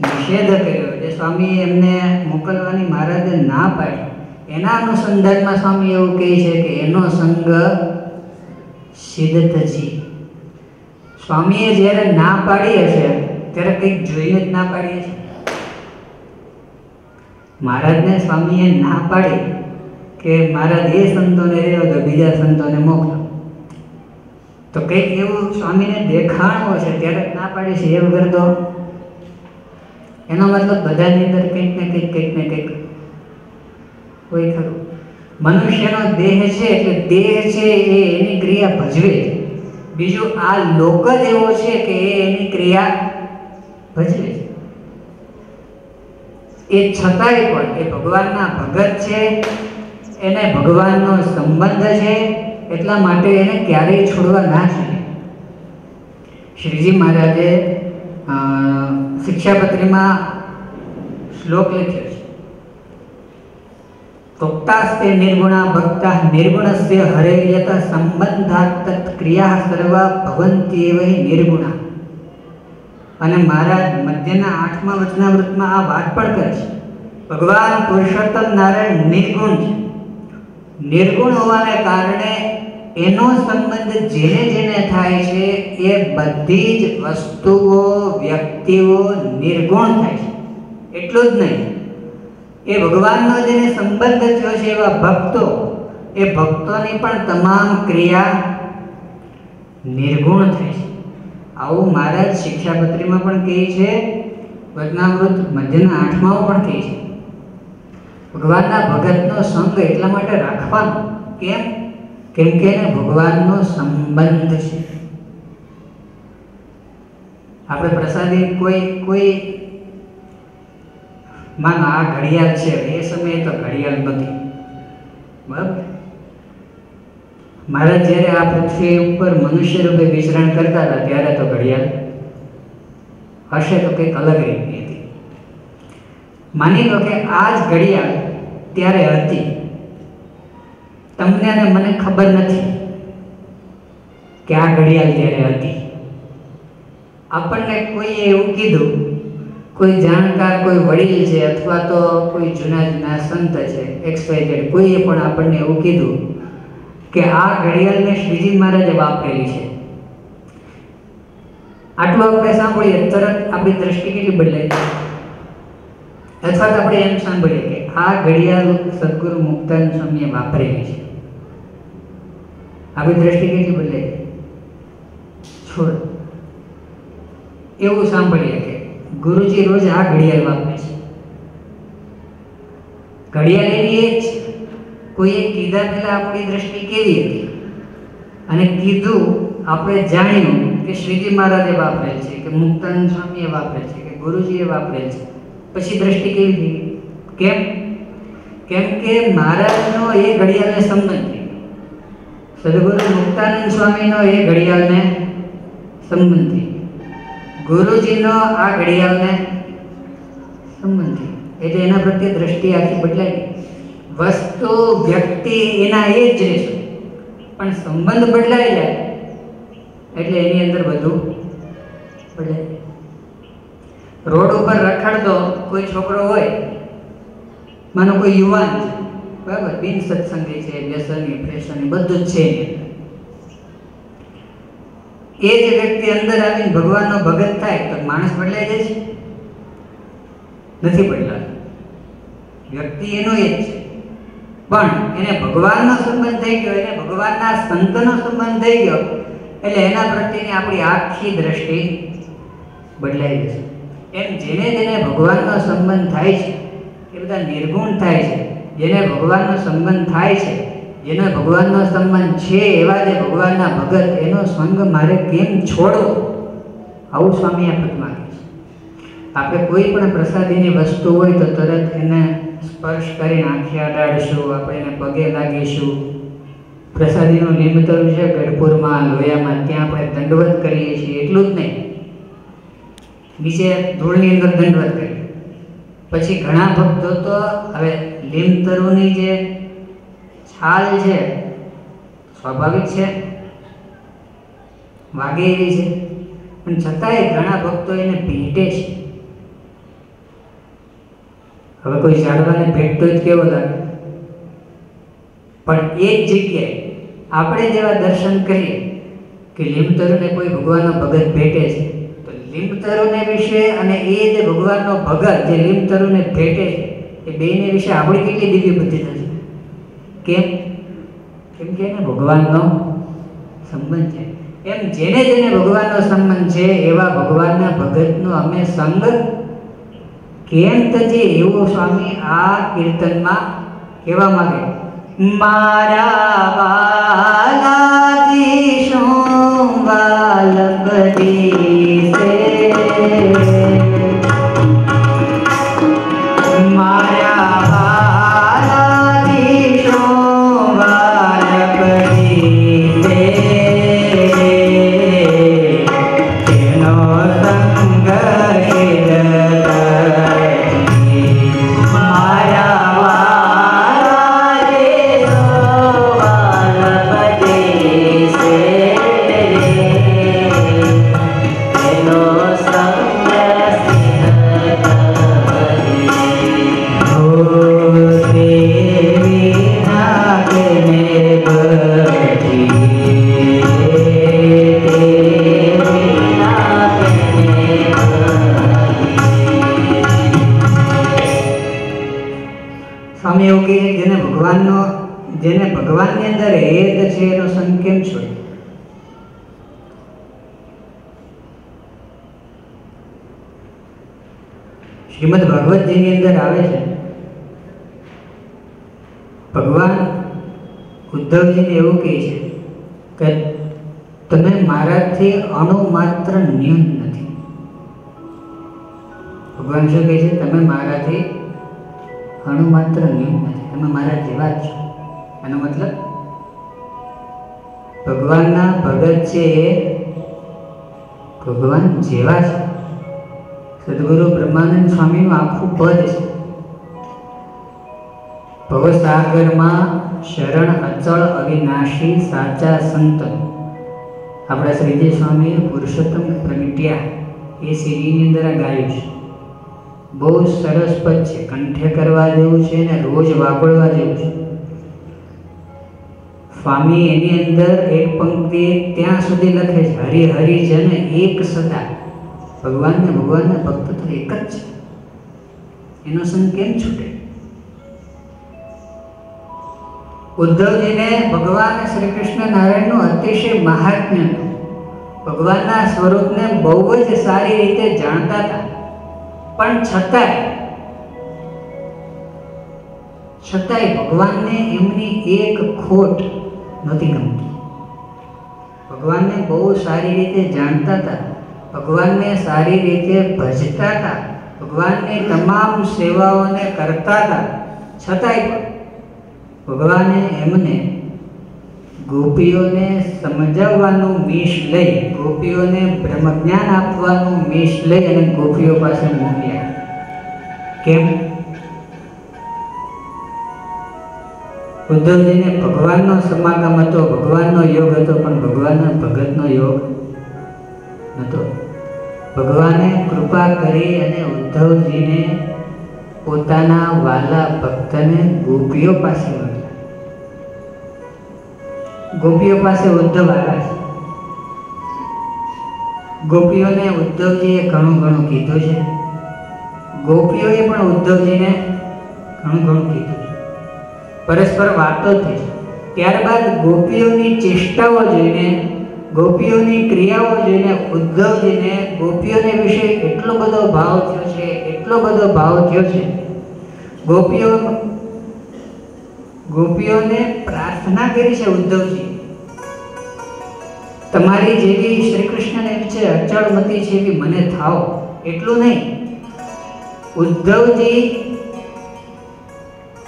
નિષેધ કર્યો, જે સ્વામીએ એમને મોકલવાની મહારાજે ના પાડી, એના અનુસંધાનમાં સ્વામી એવું કહે છે કે, એનો સંગ સિદ્ધજી સ્વામીએ જ્યારે ના પાડી હશે, ત્યારે કંઈક જોઈને જ ના પાડી હશે મહારાજને સ્વામીએ ના પાડી કે મહારાજ એ સંતોને રહ્યો તો બીજા સંતોને મોકલો. તો કંઈક એવું સ્વામીને દેખાણું છે, ત્યારે જ ના પાડી છે એ વગર તો એનો મતલબ બધાની અંદર કંઈક ને કંઈક કંઈક ને કંઈક કોઈ ખરું. મનુષ્યનો દેહ છે એટલે દેહ છે એ એની ક્રિયા ભજવે છે. બીજું આ લોક જ એવો છે કે એ એની ક્રિયા ભજવે છે. એ છતાંય પણ એ ભગવાનના ભગત છે, એને ભગવાનનો સંબંધ છે, એટલા માટે એને ક્યારેય છોડવા ના જોઈએ. શ્રીજી મહારાજે શિક્ષાપત્રીમાં શ્લોક લખ્યો છે. તોક્તાસ્તે નિર્ગુણા ભક્તા નિર્ગુણસ્ય હરેયત સંબંધાત તત્ક્રિયા સર્વા ભવંતી એવ નિર્ગુણા. અને મહારાજ મધ્યના આઠમા વચનાવૃતમાં આ વાત પણ કરે છે. ભગવાન પુરુષોત્તમ નારાયણ નિર્ગુણ છે. નિર્ગુણ હોવાને કારણે એનો સંબંધ જેને જેને થાય છે, એ બધી જ વસ્તુઓ, વ્યક્તિઓ નિર્ગુણ થાય છે. એટલું જ નહીં. એ ભગવાનનો જેને સંબંધ થયો છે એવા ભક્તો, એ ભક્તોની પણ તમામ ક્રિયા નિર્ગુણ થાય છે. આવું મહારાજ શિક્ષાપત્રીમાં પણ કહે છે વચનામૃત મધ્યના આઠમાઓ પણ કહે છે. ભગવાનના ભગતનો સંગ એટલા માટે રાખવાનો, કેમ? કેમ કે એને ભગવાનનો સંબંધ છે. આપણે પ્રસાદી કોઈ કોઈ માનો આ ઘડિયાળ છે, એ સમયે તો ઘડિયાળ નથી. બરાબર? મહારાજ જ્યારે આ પૃથ્વી ઉપર મનુષ્ય રૂપે વિચરણ કરતા હતા, ત્યારે તો ઘડિયાળ હશે તો કંઈક અલગ રીતની હતી. માની લો કે આ જ ઘડિયાળ ત્યારે હતી. તમને અને મને ખબર નથી કે આ ઘડિયાળ ત્યારે હતી. આપણને કોઈએ એવું કીધું કોઈ જાણકાર, કોઈ વડીલ છે અથવા તો કોઈ જૂના જૂના સંત છે એક્સપાયટેડ કોઈએ પણ આપણને એવું કીધું કે આ ઘડિયાળને શ્રીજી મહારાજે વાપરેલી છે. આટલું આપણે સાંભળીએ, તરત આપણી દ્રષ્ટિ કેટલી બદલાય અથવા તો આપણે એમ સાંભળીએ કે આ ઘડિયાળ સદગુરુ મુક્તાન સ્વામીએ વાપરેલી છે. આપણી દ્રષ્ટિ કેટલી બદલાય છોડ. એવું સાંભળીએ કે ગુરુજી રોજ આ ઘડિયાળ વાપરે છે. ઘડિયાળ એની એ જ. કોઈએ કીધા પહેલાં આપણી દ્રષ્ટિ કેવી હતી? અને કીધું આપણે જાણ્યું કે શ્રીજી મહારાજે વાપરેલ છે, કે મુક્તાનંદ સ્વામીએ વાપરેલ છે, કે ગુરુજીએ વાપરેલ છે. પછી દ્રષ્ટિ કેવી થઈ કેમ? કેમ કે મહારાજનો એ ઘડિયાળને સંબંધ થઈ સદગુરુ મુક્તાનંદ સ્વામીનો એ ઘડિયાળને સંબંધ થઈ. ગુરુજીનો આ ઘડિયાળને સંબંધ. એટલે એના પ્રત્યે દ્રષ્ટિ આખી બદલાઈ. વસ્તુ, વ્યક્તિ, એના એ જ રહેશે પણ સંબંધ બદલાઈ જાય એટલે એની અંદર બધું બદલાય રોડ ઉપર રખડતો કોઈ છોકરો હોય, માનો કોઈ યુવાન છે, બરાબર? બિન સત્સંગી છે, વ્યસન, ફેશની, બધું જ છે. એ જ વ્યક્તિ અંદર આવીને ભગવાનનો ભગત થાય તો માણસ બદલાઈ જાય છે? નથી બદલાતો. વ્યક્તિ એનો એ જ છે. પણ એને ભગવાનનો સંબંધ થઈ ગયો, એને ભગવાનના સંતનો સંબંધ થઈ ગયો, એટલે એના પ્રત્યેની આપણી આખી દ્રષ્ટિ બદલાઈ જશે. એમ જેને જેને ભગવાનનો સંબંધ થાય છે, એ બધા નિર્ગુણ થાય છે. જેને ભગવાનનો સંબંધ થાય છે જેને ભગવાનનો સંબંધ છે એવા જે ભગવાનના ભગત, એનો સંગ મારે કેમ છોડવો આવું સ્વામી આ પદમાં કહે છે. આપણે કોઈ પણ પ્રસાદીની વસ્તુ હોય તો તરત એને સ્પર્શ કરીને આંખે અડાડશું, આપણે એને પગે લાગીશું. પ્રસાદીનું નિમિત્તરું છે ગઢપુરમાં, લોયામાં, ત્યાં આપણે દંડવત કરીએ છીએ, એટલું જ નહીં. નીચે ધૂળની અંદર દંડવત કરીએ. પછી ઘણા ભક્તો તો હવે લીમતરુની જે છાલ છે, સ્વાભાવિક છે, વાગે એવી છે. પણ છતાંય ઘણા ભક્તો એને ભેટે છે. હવે કોઈ ઝાડવાને ભેટતો જ કેવો લાગે? પણ એ જ જગ્યાએ આપણે જેવા દર્શન કરીએ કે લીમતરુને કોઈ ભગવાનનો ભગત ભેટે છે, તો લીમતરુને વિશે અને એ જે ભગવાનનો ભગત જે લીમતરુને ભેટે છે, એ બેને વિશે આપણી કેટલી દિવ્ય બુદ્ધિ થશે કેમ કેમ કે એને ભગવાનનો સંબંધ છે. એમ જેને જેને ભગવાનનો સંબંધ છે, એવા ભગવાનના ભગતનો અમે સંગ કેમ તજે એવું સ્વામી આ કીર્તનમાં કહેવા માંગે, મારા વાલાજી શું વાલપદી ભાગવતજીની અંદર આવે છે. ભગવાન ઉદ્ધવજીને એવું કહે છે કે તમે મારાથી અણુ માત્ર ન્યૂન નથી. ભગવાન શું કહે છે? તમે મારાથી અણુ માત્ર ન્યૂન નથી. તમે મારા જેવા જ છો. એનો મતલબ ભગવાનના ભગત છે એ ભગવાન જેવા છે. સદગુરુ બ્રહ્માનંદ સ્વામીનું આખું પદ છે. ભવસાગરમાં શરણ અચળ અવિનાશી સાચા સંત. આપણા શ્રીજી સ્વામીએ પુરુષોત્તમ પ્રગટ્યા એ સીડીની અંદર આ ગાયું છે. બહુ સરસ પદ છે. કંઠે કરવા જેવું છે ને રોજ વાપરવા જેવું છે. સ્વામી એની અંદર એક પંક્તિ ત્યાં સુધી લખે છે. હરિ હરિ જન એક સદા. ભગવાન ને ભગવાનના ભક્ત તો એક જ છે. એનો સંગ કેમ છૂટે? ઉદ્ધવજીને ભગવાન શ્રી કૃષ્ણ નારાયણનું અતિશય મહાત્મ્ય હતું. ભગવાનના સ્વરૂપને બહુ જ સારી રીતે જાણતા હતા. પણ છતાંય છતાંય ભગવાનને એમની એક ખોટ નહોતી ગમતી. ભગવાનને બહુ સારી રીતે જાણતા હતા. ભગવાનને સારી રીતે ભજતા હતા ભગવાનની તમામ સેવાઓને કરતા હતા છતાંય પણ ભગવાને એમને ગોપીઓને સમજાવવાનું મીશ લઈ, ગોપીઓને બ્રહ્મજ્ઞાન આપવાનું મીશ લઈ અને ગોપીઓ પાસે મોકલ્યા કેમ? ઉદ્ધવજીને ભગવાનનો સમાગમ હતો, ભગવાનનો યોગ હતો, પણ ભગવાનના ભગતનો યોગ નહોતો. ભગવાને કૃપા કરી અને ઉદ્ધવજીને પોતાના વાલા ભક્તને ગોપીઓ પાસે ગોપીઓ પાસે ઉદ્ધવ આવ્યા છે. ગોપીઓને ઉદ્ધવજીએ ઘણું ઘણું કીધું છે. ગોપીઓએ પણ ઉદ્ધવજીને ઘણું ઘણું કીધું છે. પરસ્પર વાતો થઈ. ત્યારબાદ ગોપીઓની ચેષ્ટાઓ જોઈને ગોપીઓની ક્રિયાઓ જોઈને ઉદ્ધવજીને ગોપીઓને વિશે એટલો બધો ભાવ થયો છે, એટલો બધો ભાવ થયો છે. ગોપીઓ, ગોપીઓને પ્રાર્થના કરી છે ઉદ્ધવજી. તમારી જેવી શ્રી કૃષ્ણને વિશે અચળમતી છે એવી મને થાવ, એટલું નહીં. ઉદ્ધવજી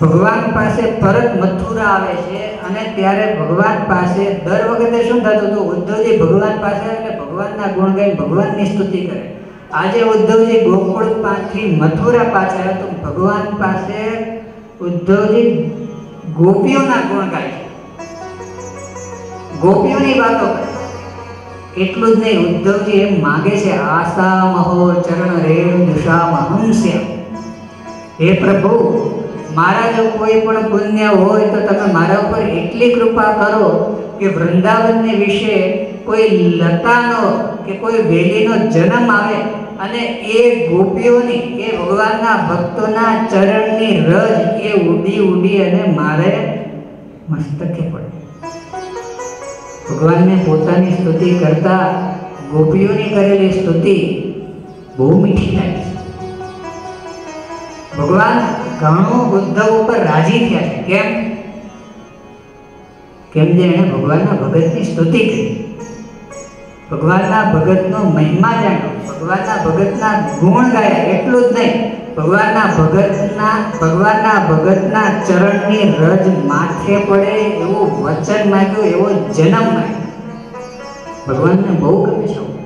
ભગવાન પાસે પરત મથુરા આવે છે અને ત્યારે ભગવાન પાસે દર વખતે શું થતું હતું? ઉદ્ધવજી ભગવાન પાસે એટલે ભગવાનના ગુણ ગાઈ ભગવાનની સ્તુતિ કરે. આજે ઉદ્ધવજી ગોકુળ પાસેથી મથુરા પાસે આવ્યા તો ભગવાન પાસે ઉદ્ધવજી ગોપીઓના ગુણ ગાય છે. ગોપીઓની વાતો કરે. એટલું જ નહીં, ઉદ્ધવજી એમ માગે છે આશા મહો ચરણ રેણ દુષામ હંસ્ય. હે પ્રભુ મારા જો કોઈ પણ પુણ્ય હોય તો તમે મારા ઉપર એટલી કૃપા કરો કે વૃંદાવનને વિશે કોઈ લતાનો કે કોઈ વેલીનો જન્મ આવે અને એ ગોપીઓની, એ ભગવાનના ભક્તોના ચરણની રજ એ ઉડી ઉડી અને મારે મસ્તકે પડે. ભગવાનને પોતાની સ્તુતિ કરતા ગોપીઓની કરેલી સ્તુતિ બહુ મીઠી લાગે. ભગવાન ઘણો ઉદ્ધવ ઉપર રાજી થયા કેમ? કેમ જે એણે ભગવાનના ભગતની સ્તુતિ કરી. ભગવાનના ભગતનો મહિમા જાણ્યો. ભગવાનના ભગતના ગુણ ગાયા. એટલું જ નહીં, ભગવાનના ભગતના ભગવાનના ભગતના ચરણની રજ માથે પડે એવું વચન માંગ્યું, એવો જન્મ માંગ્યો. ભગવાનને બહુ ગમે છે.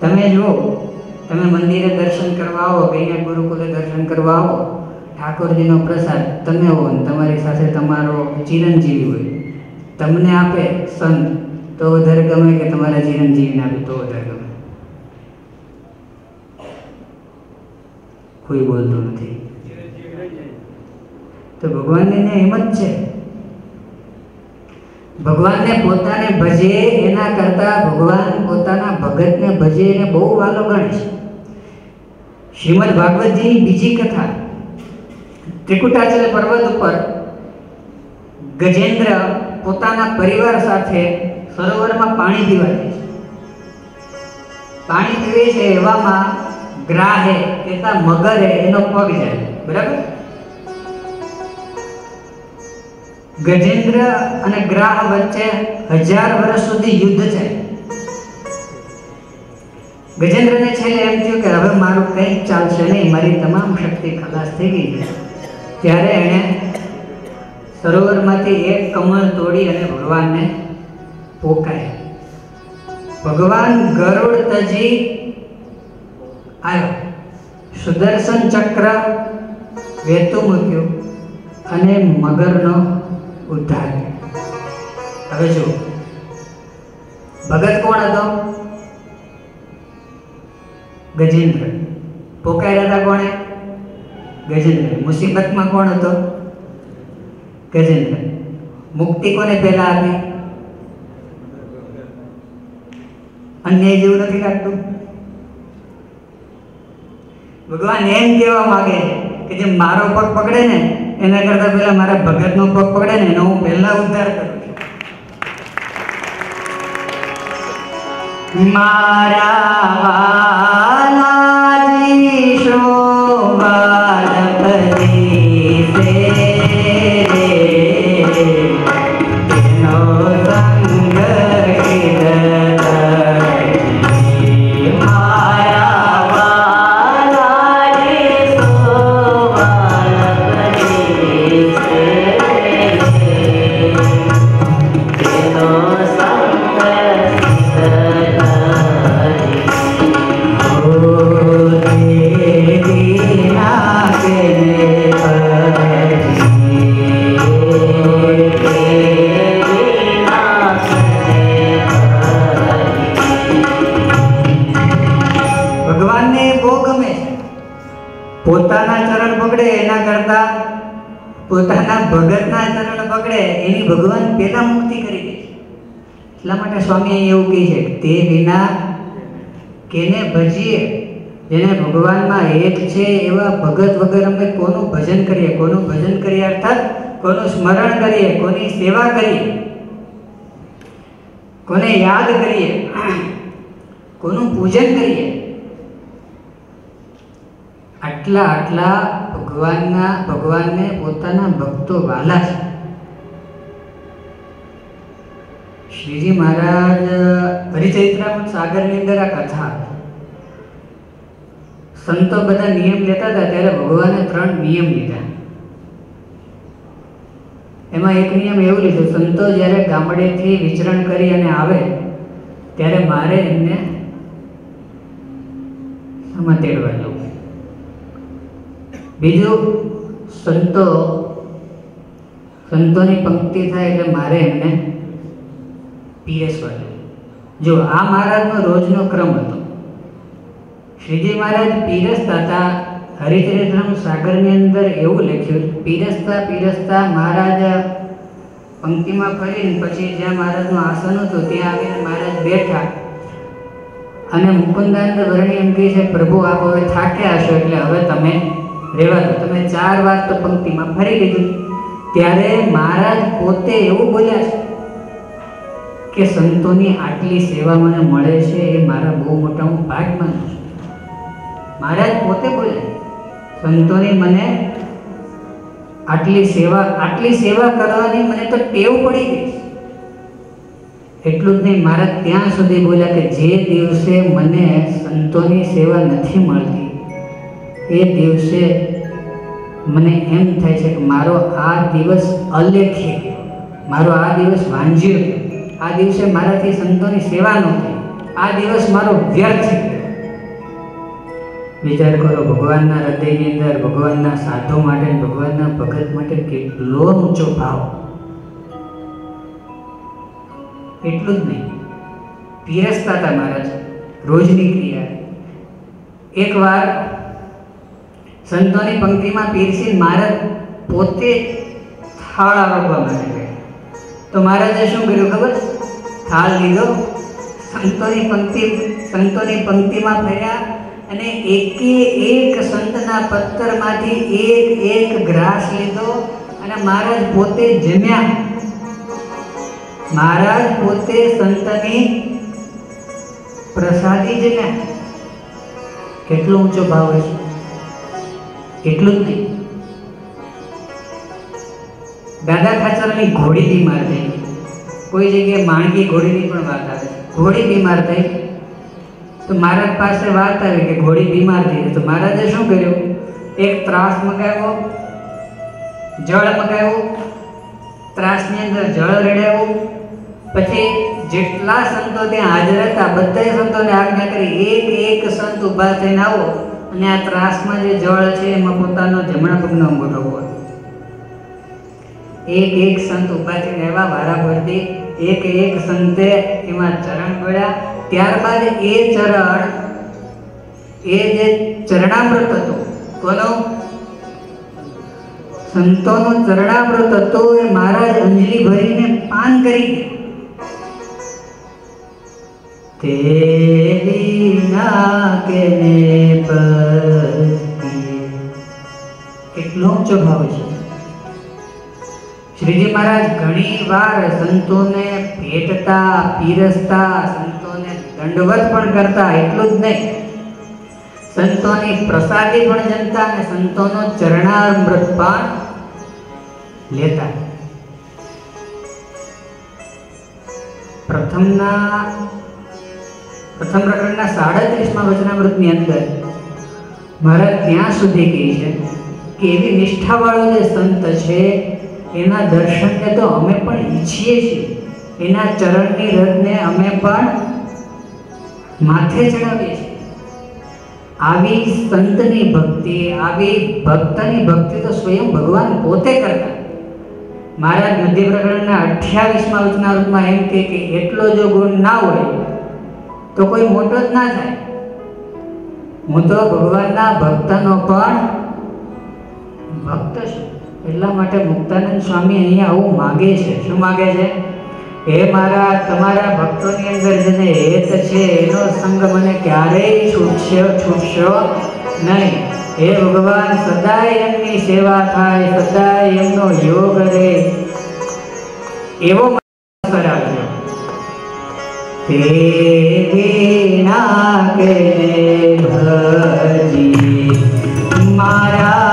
તમે જુઓ તમે મંદિરે દર્શન કરવા આવો કહીને ગુરુકુલે દર્શન કરવા આવો, ઠાકોરજીનો પ્રસાદ તમે હો તમારી સાથે તમારો ચિરંજીવી હોય. તમને આપે સંત, તો વધારે ગમે કે તમારા ચિરંજીવીને આપે, તો વધારે ગમે. કોઈ બોલતું નથી. તો ભગવાનની હિંમત છે. ભગવાનને પોતાને ભજે એના કરતા ભગવાન પોતાના ભગતને ભજે એને બહુ વાલો ગણે છે. શ્રીમદ ભાગવતજીની બીજી કથા, ત્રિકુટાચલ પર્વત ઉપર ગજેન્દ્ર પોતાના પરિવાર સાથે સરોવરમાં પાણી પીવા જાય છે. પાણી પીવે છે એવામાં ગ્રાહે કેતા મગરે એનો પગ જાય. બરાબર? ગજેન્દ્ર અને ગ્રાહ વચ્ચે હજાર વર્ષ સુધી યુદ્ધ છે. ગજેન્દ્રને છેલ્લે એમ થયું કે હવે મારું કંઈ ચાલશે નહીં, મારી તમામ શક્તિ ખલાસ થઈ ગઈ છે. ત્યારે એણે સરોવરમાંથી એક કમળ તોડી અને ભગવાનને પોકાય ભગવાન ગરુડ તજી આવ્યો. સુદર્શન ચક્ર વેતું મૂક્યું અને મગરનો ઉદ્ધાર. હવે જો ભગત કોણ હતો? ગજેન્દ્ર. પોકાર્યા હતા કોણે? ગજેન્દ્ર. મુસીબતમાં કોણ હતો? ગજેન્દ્ર. મુક્તિ કોને પહેલા આપી? અન્ય જેવું નથી લાગતું. ભગવાન એમ કહેવા માગે કે જે મારો પગ પકડે ને એના કરતા પહેલા મારા ભગતનો પગ પકડે ને એનો હું પહેલા ઉદ્ધાર કરું મારા ભગવાન પેલા મુક્તિ કરી દે એટલા માટે સ્વામી એવું કહે છે, તે વિના કેને ભજીએ? જેને ભગવાનમાં એક છે એવા ભગત વગર અમે કોનું ભજન કરીએ? કોનું ભજન કરીએ? અર્થાત કોનું સ્મરણ કરીએ? કોની સેવા કરીએ? કોને યાદ કરીએ? કોનું પૂજન કરીએ? આટલા આટલા ભગવાનના, ભગવાનને પોતાના ભક્તો વાલા છે. શ્રીજી મહારાજ હરિચરિત્રામૃત સાગરની અંદર આ કથા. સંતો બધા નિયમ લેતા હતા, ત્યારે ભગવાને ત્રણ નિયમ લીધા. એમાં એક નિયમ એવું લીધો, સંતો જ્યારે ગામડેથી વિચરણ કરી અને આવે, ત્યારે મારે એમને સમતેડવા જવું. બીજું, સંતો, સંતોની પંક્તિ થાય એટલે મારે એમને પીરસવા જવું જો આ મહારાજનો રોજનો ક્રમ હતો. શ્રીજી મહારાજ પીરસતા હતા હરિચરિત્રમ સાગરની અંદર એવું લખ્યું, પીરસતા પીરસતા મહારાજ પંક્તિમાં ફરીને પછી જ્યાં મહારાજનું આસન હતું ત્યાં આવીને મહારાજ બેઠા. અને મુકુંદાનંદ વર્ણી એમ કહે છે, પ્રભુ, આપ હવે થાક્યા હશો, એટલે હવે તમે રહેવા દો. તમે ચાર વાર તો પંક્તિમાં ફરી લીધું. ત્યારે મહારાજ પોતે એવું બોલ્યા છે કે સંતોની આટલી સેવા મને મળે છે એ મારા બહુ મોટા હું ભાગ માનું છું. મહારાજ પોતે બોલે, સંતોની મને આટલી સેવા આટલી સેવા કરવાની મને તો ટેવ પડી ગઈ એટલું જ નહીં મારા ત્યાં સુધી બોલ્યા કે જે દિવસે મને સંતોની સેવા નથી મળતી, એ દિવસે મને એમ થાય છે કે મારો આ દિવસ અલેખ્ય મારો આ દિવસ વાંજ્યો આ દિવસે મારાથી સંતોની સેવા ન થઈ. આ દિવસ મારો વ્યર્થ વિચાર કરો, ભગવાનના હૃદયની અંદર, ભગવાનના સાધુ માટે, ભગવાનના ભગત માટે કેટલો ઊંચો ભાવ. એટલું જ નહીં. પીરસતા હતા મહારાજ, રોજની ક્રિયા. એકવાર સંતોની પંક્તિમાં પીરસી મહારાજ પોતે થાળ આરોગવા માટે તો મહારાજે શું કર્યું ખબર? થાળ લીધો. સંતોની પંક્તિ, સંતોની પંક્તિમાં ફર્યા અને એકે એક સંતના પત્તરમાંથી એક એક ગ્રાસ લીધો અને મહારાજ પોતે જમ્યા. મહારાજ પોતે સંતની પ્રસાદી જમ્યા. કેટલો ઊંચો ભાવ હશે? એટલું જ નહીં. દાદા ખાચરની ઘોડી બીમાર થઈ કોઈ જગ્યાએ માણકી ઘોડીની પણ વાત આવે. ઘોડી બીમાર થઈ તો મહારાજ પાસે વાત આવી કે ઘોડી બીમાર થઈ તો મહારાજે શું કર્યું? એક ત્રાસ મગાવ્યો, જળ મગાવ્યું, ત્રાસની અંદર જળ રેડાવ્યું. પછી જેટલા સંતો ત્યાં હાજર હતા બધા સંતોને આજ્ઞા કરી, એક એક સંત ઊભા થઈને આવો અને આ ત્રાસમાં જે જળ છે, એમાં પોતાનો જમણા પગનો અંગૂઠો હોય એક એક સંત ઊભા થઈને આવ્યા વારા ફરતી એક એક સંતે એમાં ચરણ પડ્યા. ત્યારબાદ એ ચરણ, એ જે ચરણામૃત હતું, કોનો? સંતોનું ચરણામૃત હતું, એ મહારાજ અંજલિ ભરીને પાન કરી તેરી ઊંચો ભાવ છે? શ્રીજી મહારાજ ઘણી વાર સંતોને ભેટતા, પીરસતા, સંતોને દંડવત પણ કરતા, એટલું જ નહીં. સંતોની પ્રસાદી પણ જનતા અને સંતોનો ચરણામૃત પણ લેતા. પ્રથમના, પ્રથમ પ્રકરણના સાડત્રીસમાં વચનામૃતની અંદર મહારાજ ત્યાં સુધી કહે છે કે એવી નિષ્ઠાવાળો જે સંત છે એના દર્શનને તો અમે પણ ઈચ્છીએ છીએ. એના ચરણની રથને અમે પણ માથે ચડાવીએ છીએ. આવી સંતની ભક્તિ, આવી ભક્તની ભક્તિ તો સ્વયં ભગવાન પોતે કરતા. મારા નદી પ્રકરણના અઠ્યાવીસમાં વચનાવૃતમાં એમ કે એટલો જો ગુણ ના હોય, તો કોઈ મોટો જ ના થાય. હું તો ભગવાનના ભક્તનો પણ ભક્ત છું. એટલા માટે મુક્તાનંદ સ્વામી અહીંયા આવું માગે છે. શું માગે છે? હે મારા તમારા ભક્તોની અંદર જેને હેત છે, એનો સંગ મને ક્યારેય છૂટશે, છૂટશો નહીં. હે ભગવાન, સદાય એમની સેવા થાય, સદાય એમનો યોગ રહે. એવો કરાવજો. તે ભજી મારા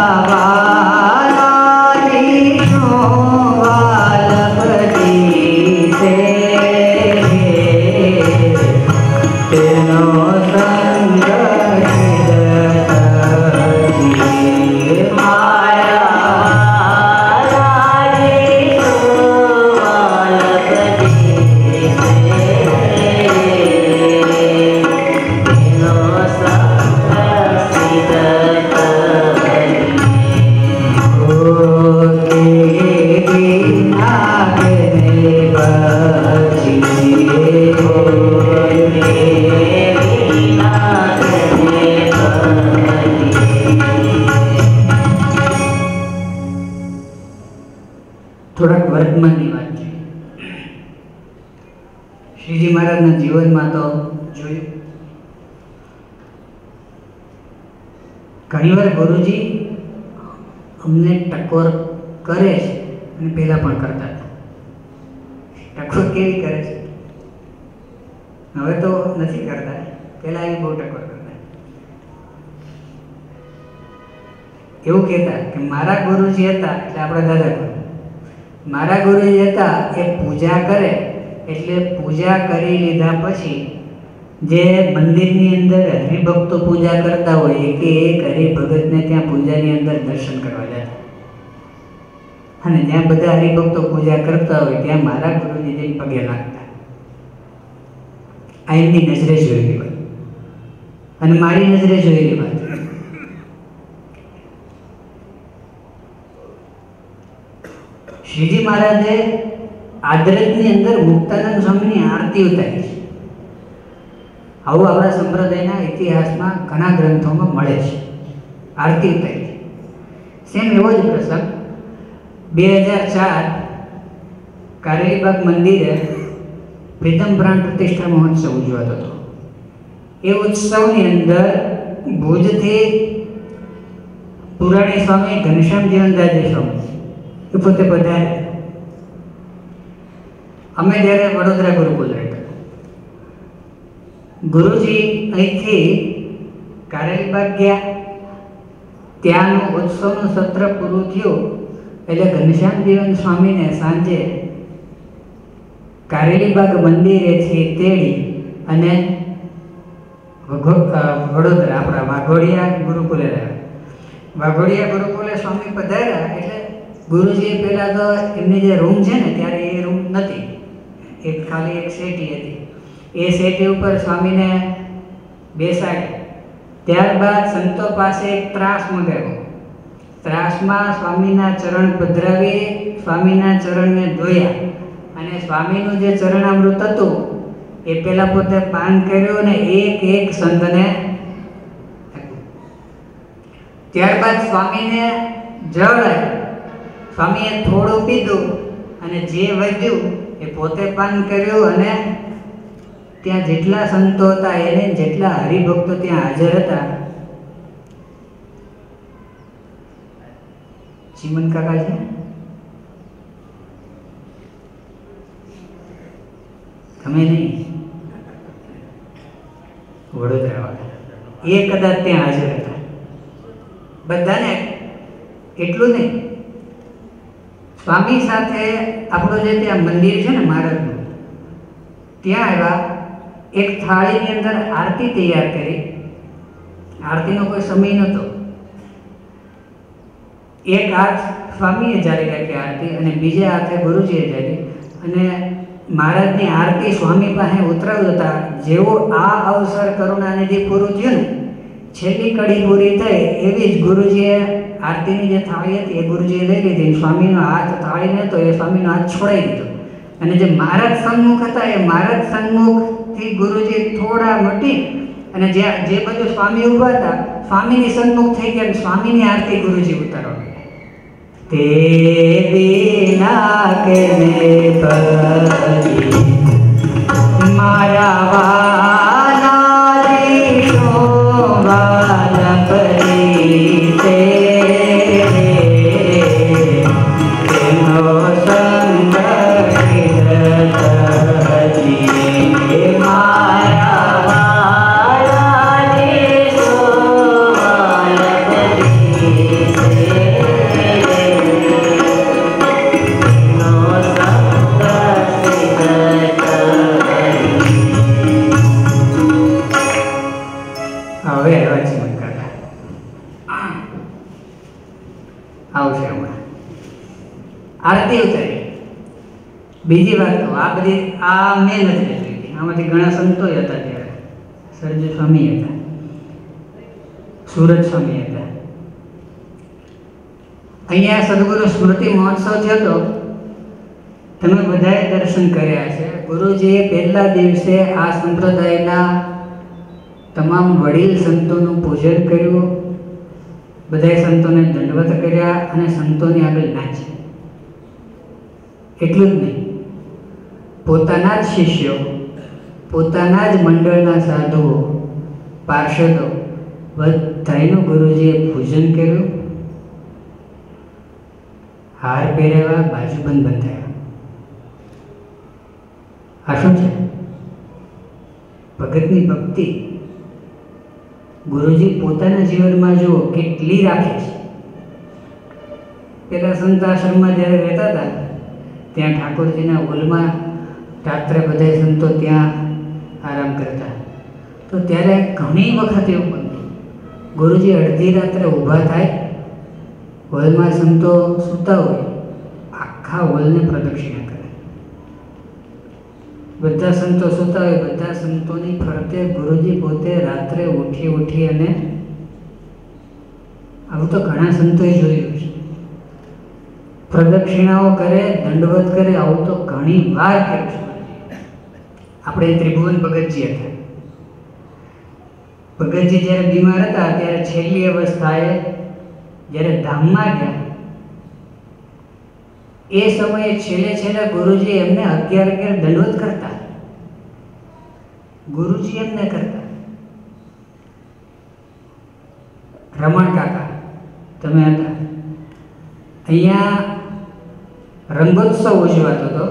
થોડાક વાત છે. શ્રીજી મહારાજના જીવનમાં તો જોયું. ઘણીવાર ગુરુજી અમને ટકોર કરે છે અને પહેલા પણ કરતા ટકોર કેવી કરે છે? હવે તો નથી કરતા. પહેલા એ બહુ ટકોર કરતા. એવું કહેતા કે મારા ગુરુજી હતા એટલે આપણા દાદા ગુરુ. મારા ગુરુજી હતા એ પૂજા કરે એટલે પૂજા કરી લીધા પછી જે મંદિરની અંદર હરિભક્તો પૂજા કરતા હોય, એક એક હરિભગતને ત્યાં પૂજાની અંદર દર્શન કરવા જતા અને જ્યાં બધા હરિભક્તો પૂજા કરતા હોય, ત્યાં મારા ગુરુજી જઈને પગે લાગતા. આ એમની નજરે જોયેલી વાત. અને મારી નજરે જોયેલી વાત. શ્રીજી મહારાજે આદરતની અંદર મુક્તાનંદ સ્વામીની આરતી ઉતારી છે. આવું આપણા સંપ્રદાયના ઇતિહાસમાં ઘણા ગ્રંથોમાં મળે છે. આરતી ઉતારી છે. સેમ એવો જ પ્રસંગ બે હજાર ચાર કારેલીબાગ મંદિરે પ્રીતમ પ્રાણ પ્રતિષ્ઠા મહોત્સવ ઉજવાતો હતો. એ ઉત્સવની અંદર ભુજથી પુરાણી સ્વામી ઘનશ્યામ જીવનદાસજી સ્વામી એ પોતે બધા અમે જ્યારે વડોદરા ગુરુકુલ ગુરુજી અહીંથી કારેલીબાગ ગયા. ત્યાંનું ઉત્સવનું સત્ર પૂરું થયું. એટલે ઘનશ્યામ જીવન સ્વામીને સાંજે કારેલીબાગ મંદિરેથી તેડી અને વડોદરા, આપણા વાઘોડિયા ગુરુકુલે રહ્યા. વાઘોડિયા ગુરુકુલે સ્વામી પધાર્યા એટલે ગુરુજીએ પહેલાં તો એમની જે રૂમ છે ને, ત્યારે એ રૂમ નથી. એક ખાલી એક શેટી હતી. એ શેટી ઉપર સ્વામીને બેસાડી. ત્યારબાદ સંતો પાસે એક ત્રાસ મંગાવ્યો ત્રાસમાં સ્વામીના ચરણ પધરાવી સ્વામીના ચરણને ધોયા. અને સ્વામીનું જે ચરણામૃત હતું, એ પહેલાં પોતે પાન કર્યું અને એક એક સંતને ત્યારબાદ સ્વામીને જળ સ્વામીએ થોડું પીધું અને જે વધ્યું એ પોતે પાન કર્યું અને ત્યાં જેટલા સંતો હતા, એને જેટલા હરિભક્તો ત્યાં હાજર હતા, ચીમન કાકા છે? તમે નહીં? વડોદરાવાળા એ કદાચ ત્યાં હાજર હતા. બધાને? એટલું નહીં? સ્વામી સાથે આપણું જે ત્યાં મંદિર છે ને મહારાજનું ત્યાં આવ્યા, એક થાળીની અંદર આરતી તૈયાર કરી. આરતીનો કોઈ સમય નહોતો. એક હાથ સ્વામીએ જારી રાખી આરતી અને બીજા હાથે ગુરુજીએ જારી. અને મહારાજની આરતી સ્વામી પાસે ઉતરાવી હતા જેવો આ અવસર કરુણાનિધિ પૂરું થયું ને, છેલ્લી કડી પૂરી થઈ એવી જ ગુરુજીએ આરતીની જે થાળી હતી એ ગુરુજીએ લઈ લીધી, સ્વામીનો હાથ થાળીને નહોતો એ સ્વામીનો હાથ છોડાઈ દીધો. અને જે મહારાજ સન્મુખ હતા, એ મહારાજ સન્મુખથી ગુરુજી થોડા મટી અને જે જે બધું સ્વામી ઊભા હતા, સ્વામીની સન્મુખ થઈ ગયા સ્વામીની આરતી ગુરુજી ઉતારવા તે વિના કે મારા વાલા સ્મૃતિ મહોત્સવ થયો હતો. તમે બધાએ દર્શન કર્યા છે. ગુરુજીએ પહેલા દિવસે આ સંપ્રદાયના તમામ વડીલ સંતોનું પૂજન કર્યું. બધાએ સંતોને દંડવત કર્યા અને સંતોની આગળ નાચી એટલું જ નહીં. પોતાના જ શિષ્યો, પોતાના જ મંડળના સાધુઓ, પાર્ષદો બધાનું ગુરુજીએ પૂજન કર્યું. હાર પહેરાવ્યા બાજુબંધ બંધાયા. આ શું છે? ભગતની ભક્તિ ગુરુજી પોતાના જીવનમાં જુઓ, કેટલી રાખે છે. પેલા સંત આશ્રમમાં જ્યારે રહેતા હતા, ત્યાં ઠાકોરજીના હોલમાં રાત્રે બધા સંતો ત્યાં આરામ કરતા. તો ત્યારે ઘણી વખત એવું બન્યું. ગુરુજી અડધી રાત્રે ઊભા થાય હોલમાં સંતો સૂતા હોય, આખા હોલને પ્રદક્ષિણા કરે. બધા સંતો સૂતા હોય, બધા સંતોની ફરતે ગુરુજી પોતે રાત્રે ઉઠી ઉઠી અને આવું તો ઘણા સંતોએ જોયું છે. પ્રદક્ષિણાઓ કરે, દંડવત કરે, આવું તો ઘણી વાર કર્યું છે. આપણે ત્રિભુવન ભગતજી હતા. ભગતજી જ્યારે બીમાર હતા, ત્યારે છેલ્લી અવસ્થાએ જ્યારે ધામમાં ગયા, એ સમયે છેલ્લે છેલ્લે ગુરુજી એમને અગિયાર અગિયાર દલવત કરતા. ગુરુજી એમને કરતા. રમણ કાકા, તમે હતા. અહીંયા રંગોત્સવ ઉજવાતો હતો.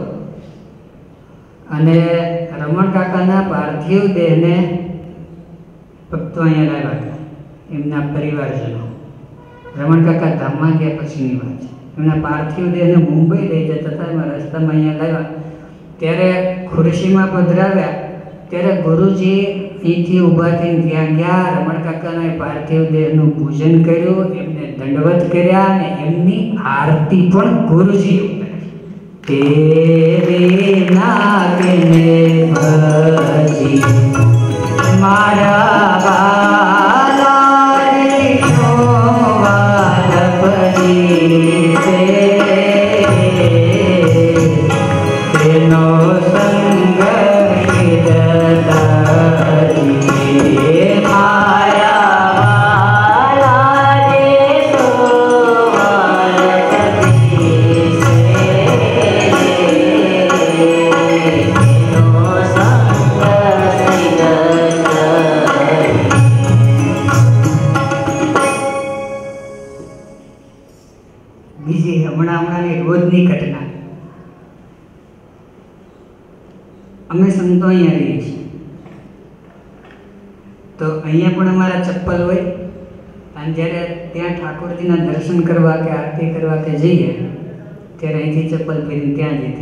અને રમણ કાકાના પાર્થિવ દેહને ભક્તો અહીંયા લાવ્યા હતા. એમના પરિવારજનો. રમણ કાકા ધામમાં ગયા પછીની વાત. એમના પાર્થિવ દેહને મુંબઈ લઈ જતા હતા. એમાં રસ્તામાં અહીંયા લાવ્યા. ત્યારે ખુરશીમાં પધરાવ્યા. ત્યારે ગુરુજી અહીંથી ઊભા થઈને ત્યાં ગયા. રમણ કાકાના પાર્થિવ દેહનું પૂજન કર્યું. એમને દંડવત કર્યા અને એમની આરતી પણ ગુરુજી તેરે નાગને ભજી, મારા પડી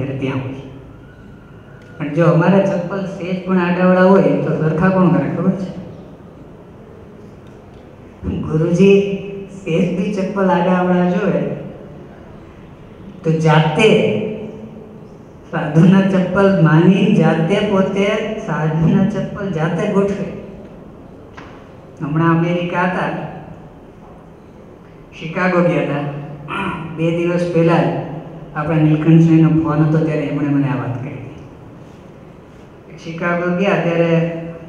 ત્યારે ત્યાં હોય પણ જો અમારા ચપ્પલ સેજ પણ આડાવડા હોય તો સરખા કોણ કરે ખબર છે? ગુરુજી સેજ બી ચપ્પલ આડાવડા જોવે તો જાતે સાધુના ચપ્પલ માની, જાતે પોતે સાધુના ચપ્પલ જાતે ગોઠવે. હમણાં અમેરિકા હતા, શિકાગો ગયા હતા, બે દિવસ પહેલા આપણા નીલકંઠસિંહનો ફોન હતો ત્યારે એમણે મને આ વાત કરી. શિકાગો ગયા ત્યારે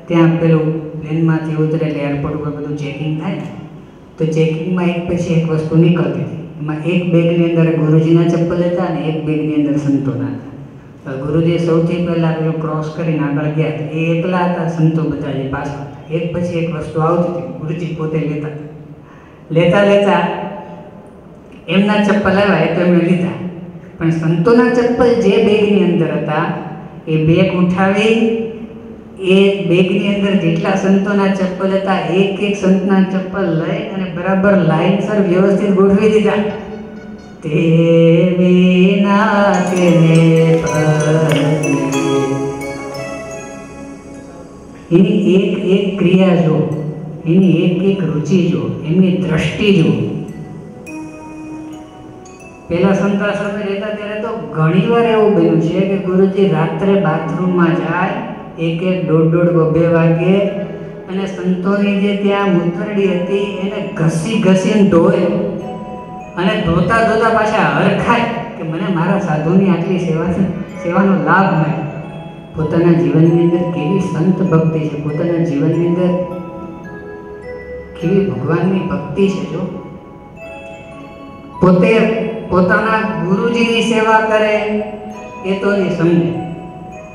ત્યાં પેલું પ્લેનમાંથી ઉતરે એટલે એરપોર્ટ ઉપર બધું ચેકિંગ થાય તો ચેકિંગમાં એક પછી એક વસ્તુ નીકળતી હતી. એમાં એક બેગની અંદર ગુરુજીના ચપ્પલ હતા અને એક બેગની અંદર સંતોના હતા. ગુરુજી સૌથી પહેલાં પેલું ક્રોસ કરીને આગળ ગયા એ એકલા હતા, સંતો બધા જે પાછળ એક પછી એક વસ્તુ આવતી હતી, ગુરુજી પોતે લેતા. લેતા લેતા એમના ચપ્પલ આવ્યા એ તો એમણે લીધા. પણ સંતોના ચપ્પલ જે બેગની અંદર હતા, એ બેગ ઉઠાવી, એ બેગની અંદર જેટલા સંતોના ચપ્પલ હતા, એક એક સંતના ચપ્પલ લઈ અને બરાબર લાઈનસર વ્યવસ્થિત ગોઠવી દીધા. તે વિના એની એક એક ક્રિયા જો એની એક એક રુચિ જો એમની દ્રષ્ટિ જો પેલા સંતાશ્રમે રહેતા ત્યારે તો ઘણીવાર એવું બન્યું છે કે ગુરુજી રાત્રે બાથરૂમમાં જાય એક એક દોઢ દોઢ બબે વાગે, અને સંતોની જે ત્યાં મૂતરડી હતી એને ઘસી ઘસીને ધોય અને ધોતા ધોતા પાછા હરખાય કે મને મારા સાધુની આટલી સેવા સેવાનો લાભ મળે. પોતાના જીવનની અંદર કેવી સંત ભક્તિ છે, પોતાના જીવનની અંદર કેવી ભગવાનની ભક્તિ છે જો. પોતે પોતાના ગુરુજીની સેવા કરે એ તો એ સમજે.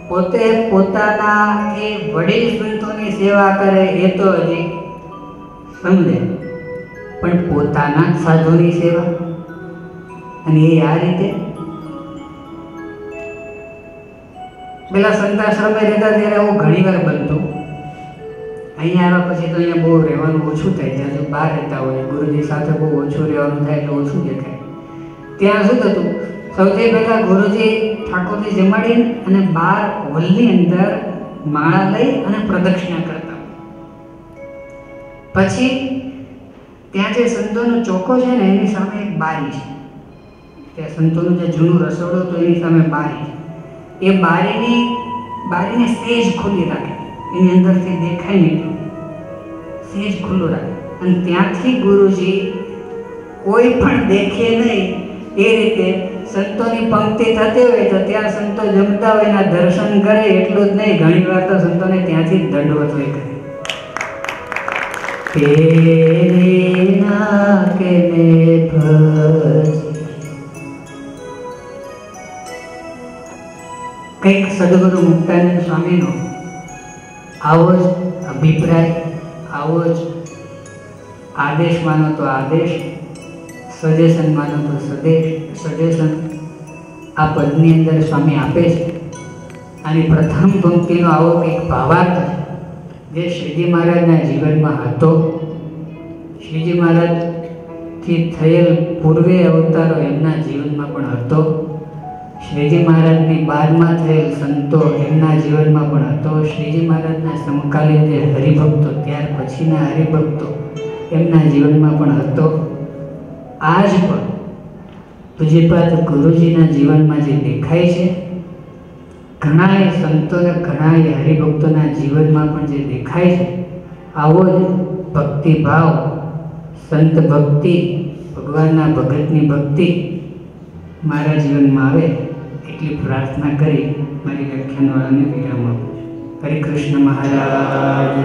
પોતે પોતાના એ વડીલ સંતોની સેવા કરે એ તો હજી સમજે. પણ પોતાના સાધુની સેવા? અને એ આ રીતે? પેલા સંતાશ્રમે રહેતા ત્યારે હું ઘણી વાર બનતું. અહીંયા આવ્યા પછી તો અહીંયા બહુ રહેવાનું ઓછું થાય. જ્યાં બહાર રહેતા હોય, ગુરુજી સાથે બહુ ઓછું રહેવાનું થાય એટલે ઓછું દેખાય. ત્યાં શું થતું? સૌથી પહેલાં ગુરુજી ઠાકોરજી જમાડી અને બાર હોલની અંદર માળા લઈ અને પ્રદક્ષિણા કરતા. પછી ત્યાં જે સંતોનો ચોકો છે ને, એની સામે એક બારી છે. ત્યાં સંતોનું જે જૂનું રસોડું તો એની સામે બારી છે. એ બારીની, બારીને સેજ ખુલ્લી રાખે. એની અંદરથી દેખાય નહીં. સેજ ખુલ્લું રાખે. અને ત્યાંથી ગુરુજી કોઈ પણ દેખે નહીં એ રીતે સંતોની પંક્તિ થતી હોય તો ત્યાં સંતો જમતા હોય એના દર્શન કરે એટલું જ નહીં. ઘણી વાર તો સંતોને ત્યાંથી દંડવત હોય કરે. તેરે ને ભજ. કંઈક સદગુરુ મુક્તાનંદ સ્વામીનો આવો જ અભિપ્રાય, આવો જ આદેશ માનો તો આદેશ. સજેશન માનો તો સદેશ સજેશન આ પદની અંદર સ્વામી આપે છે. અને પ્રથમ પંક્તિનો આવો એક ભાવાર્થ જે શ્રીજી મહારાજના જીવનમાં હતો. શ્રીજી મહારાજથી થયેલ પૂર્વે અવતારો એમના જીવનમાં પણ હતો. શ્રીજી મહારાજની બાદમાં થયેલ સંતો એમના જીવનમાં પણ હતો. શ્રીજી મહારાજના સમકાલીન જે હરિભક્તો, ત્યાર પછીના હરિભક્તો એમના જીવનમાં પણ હતો. આજ પણ પૂજ્યપાદ ગુરુજીના જીવનમાં જે દેખાય છે, ઘણાય સંતોને, ઘણાય હરિભક્તોના જીવનમાં પણ જે દેખાય છે, આવો જ ભક્તિભાવ, સંત ભક્તિ, ભગવાનના ભગતની ભક્તિ મારા જીવનમાં આવે એટલી પ્રાર્થના કરી મારી વ્યાખ્યાનવાળાને વિરામ આપું છું. હરે કૃષ્ણ મહારાજ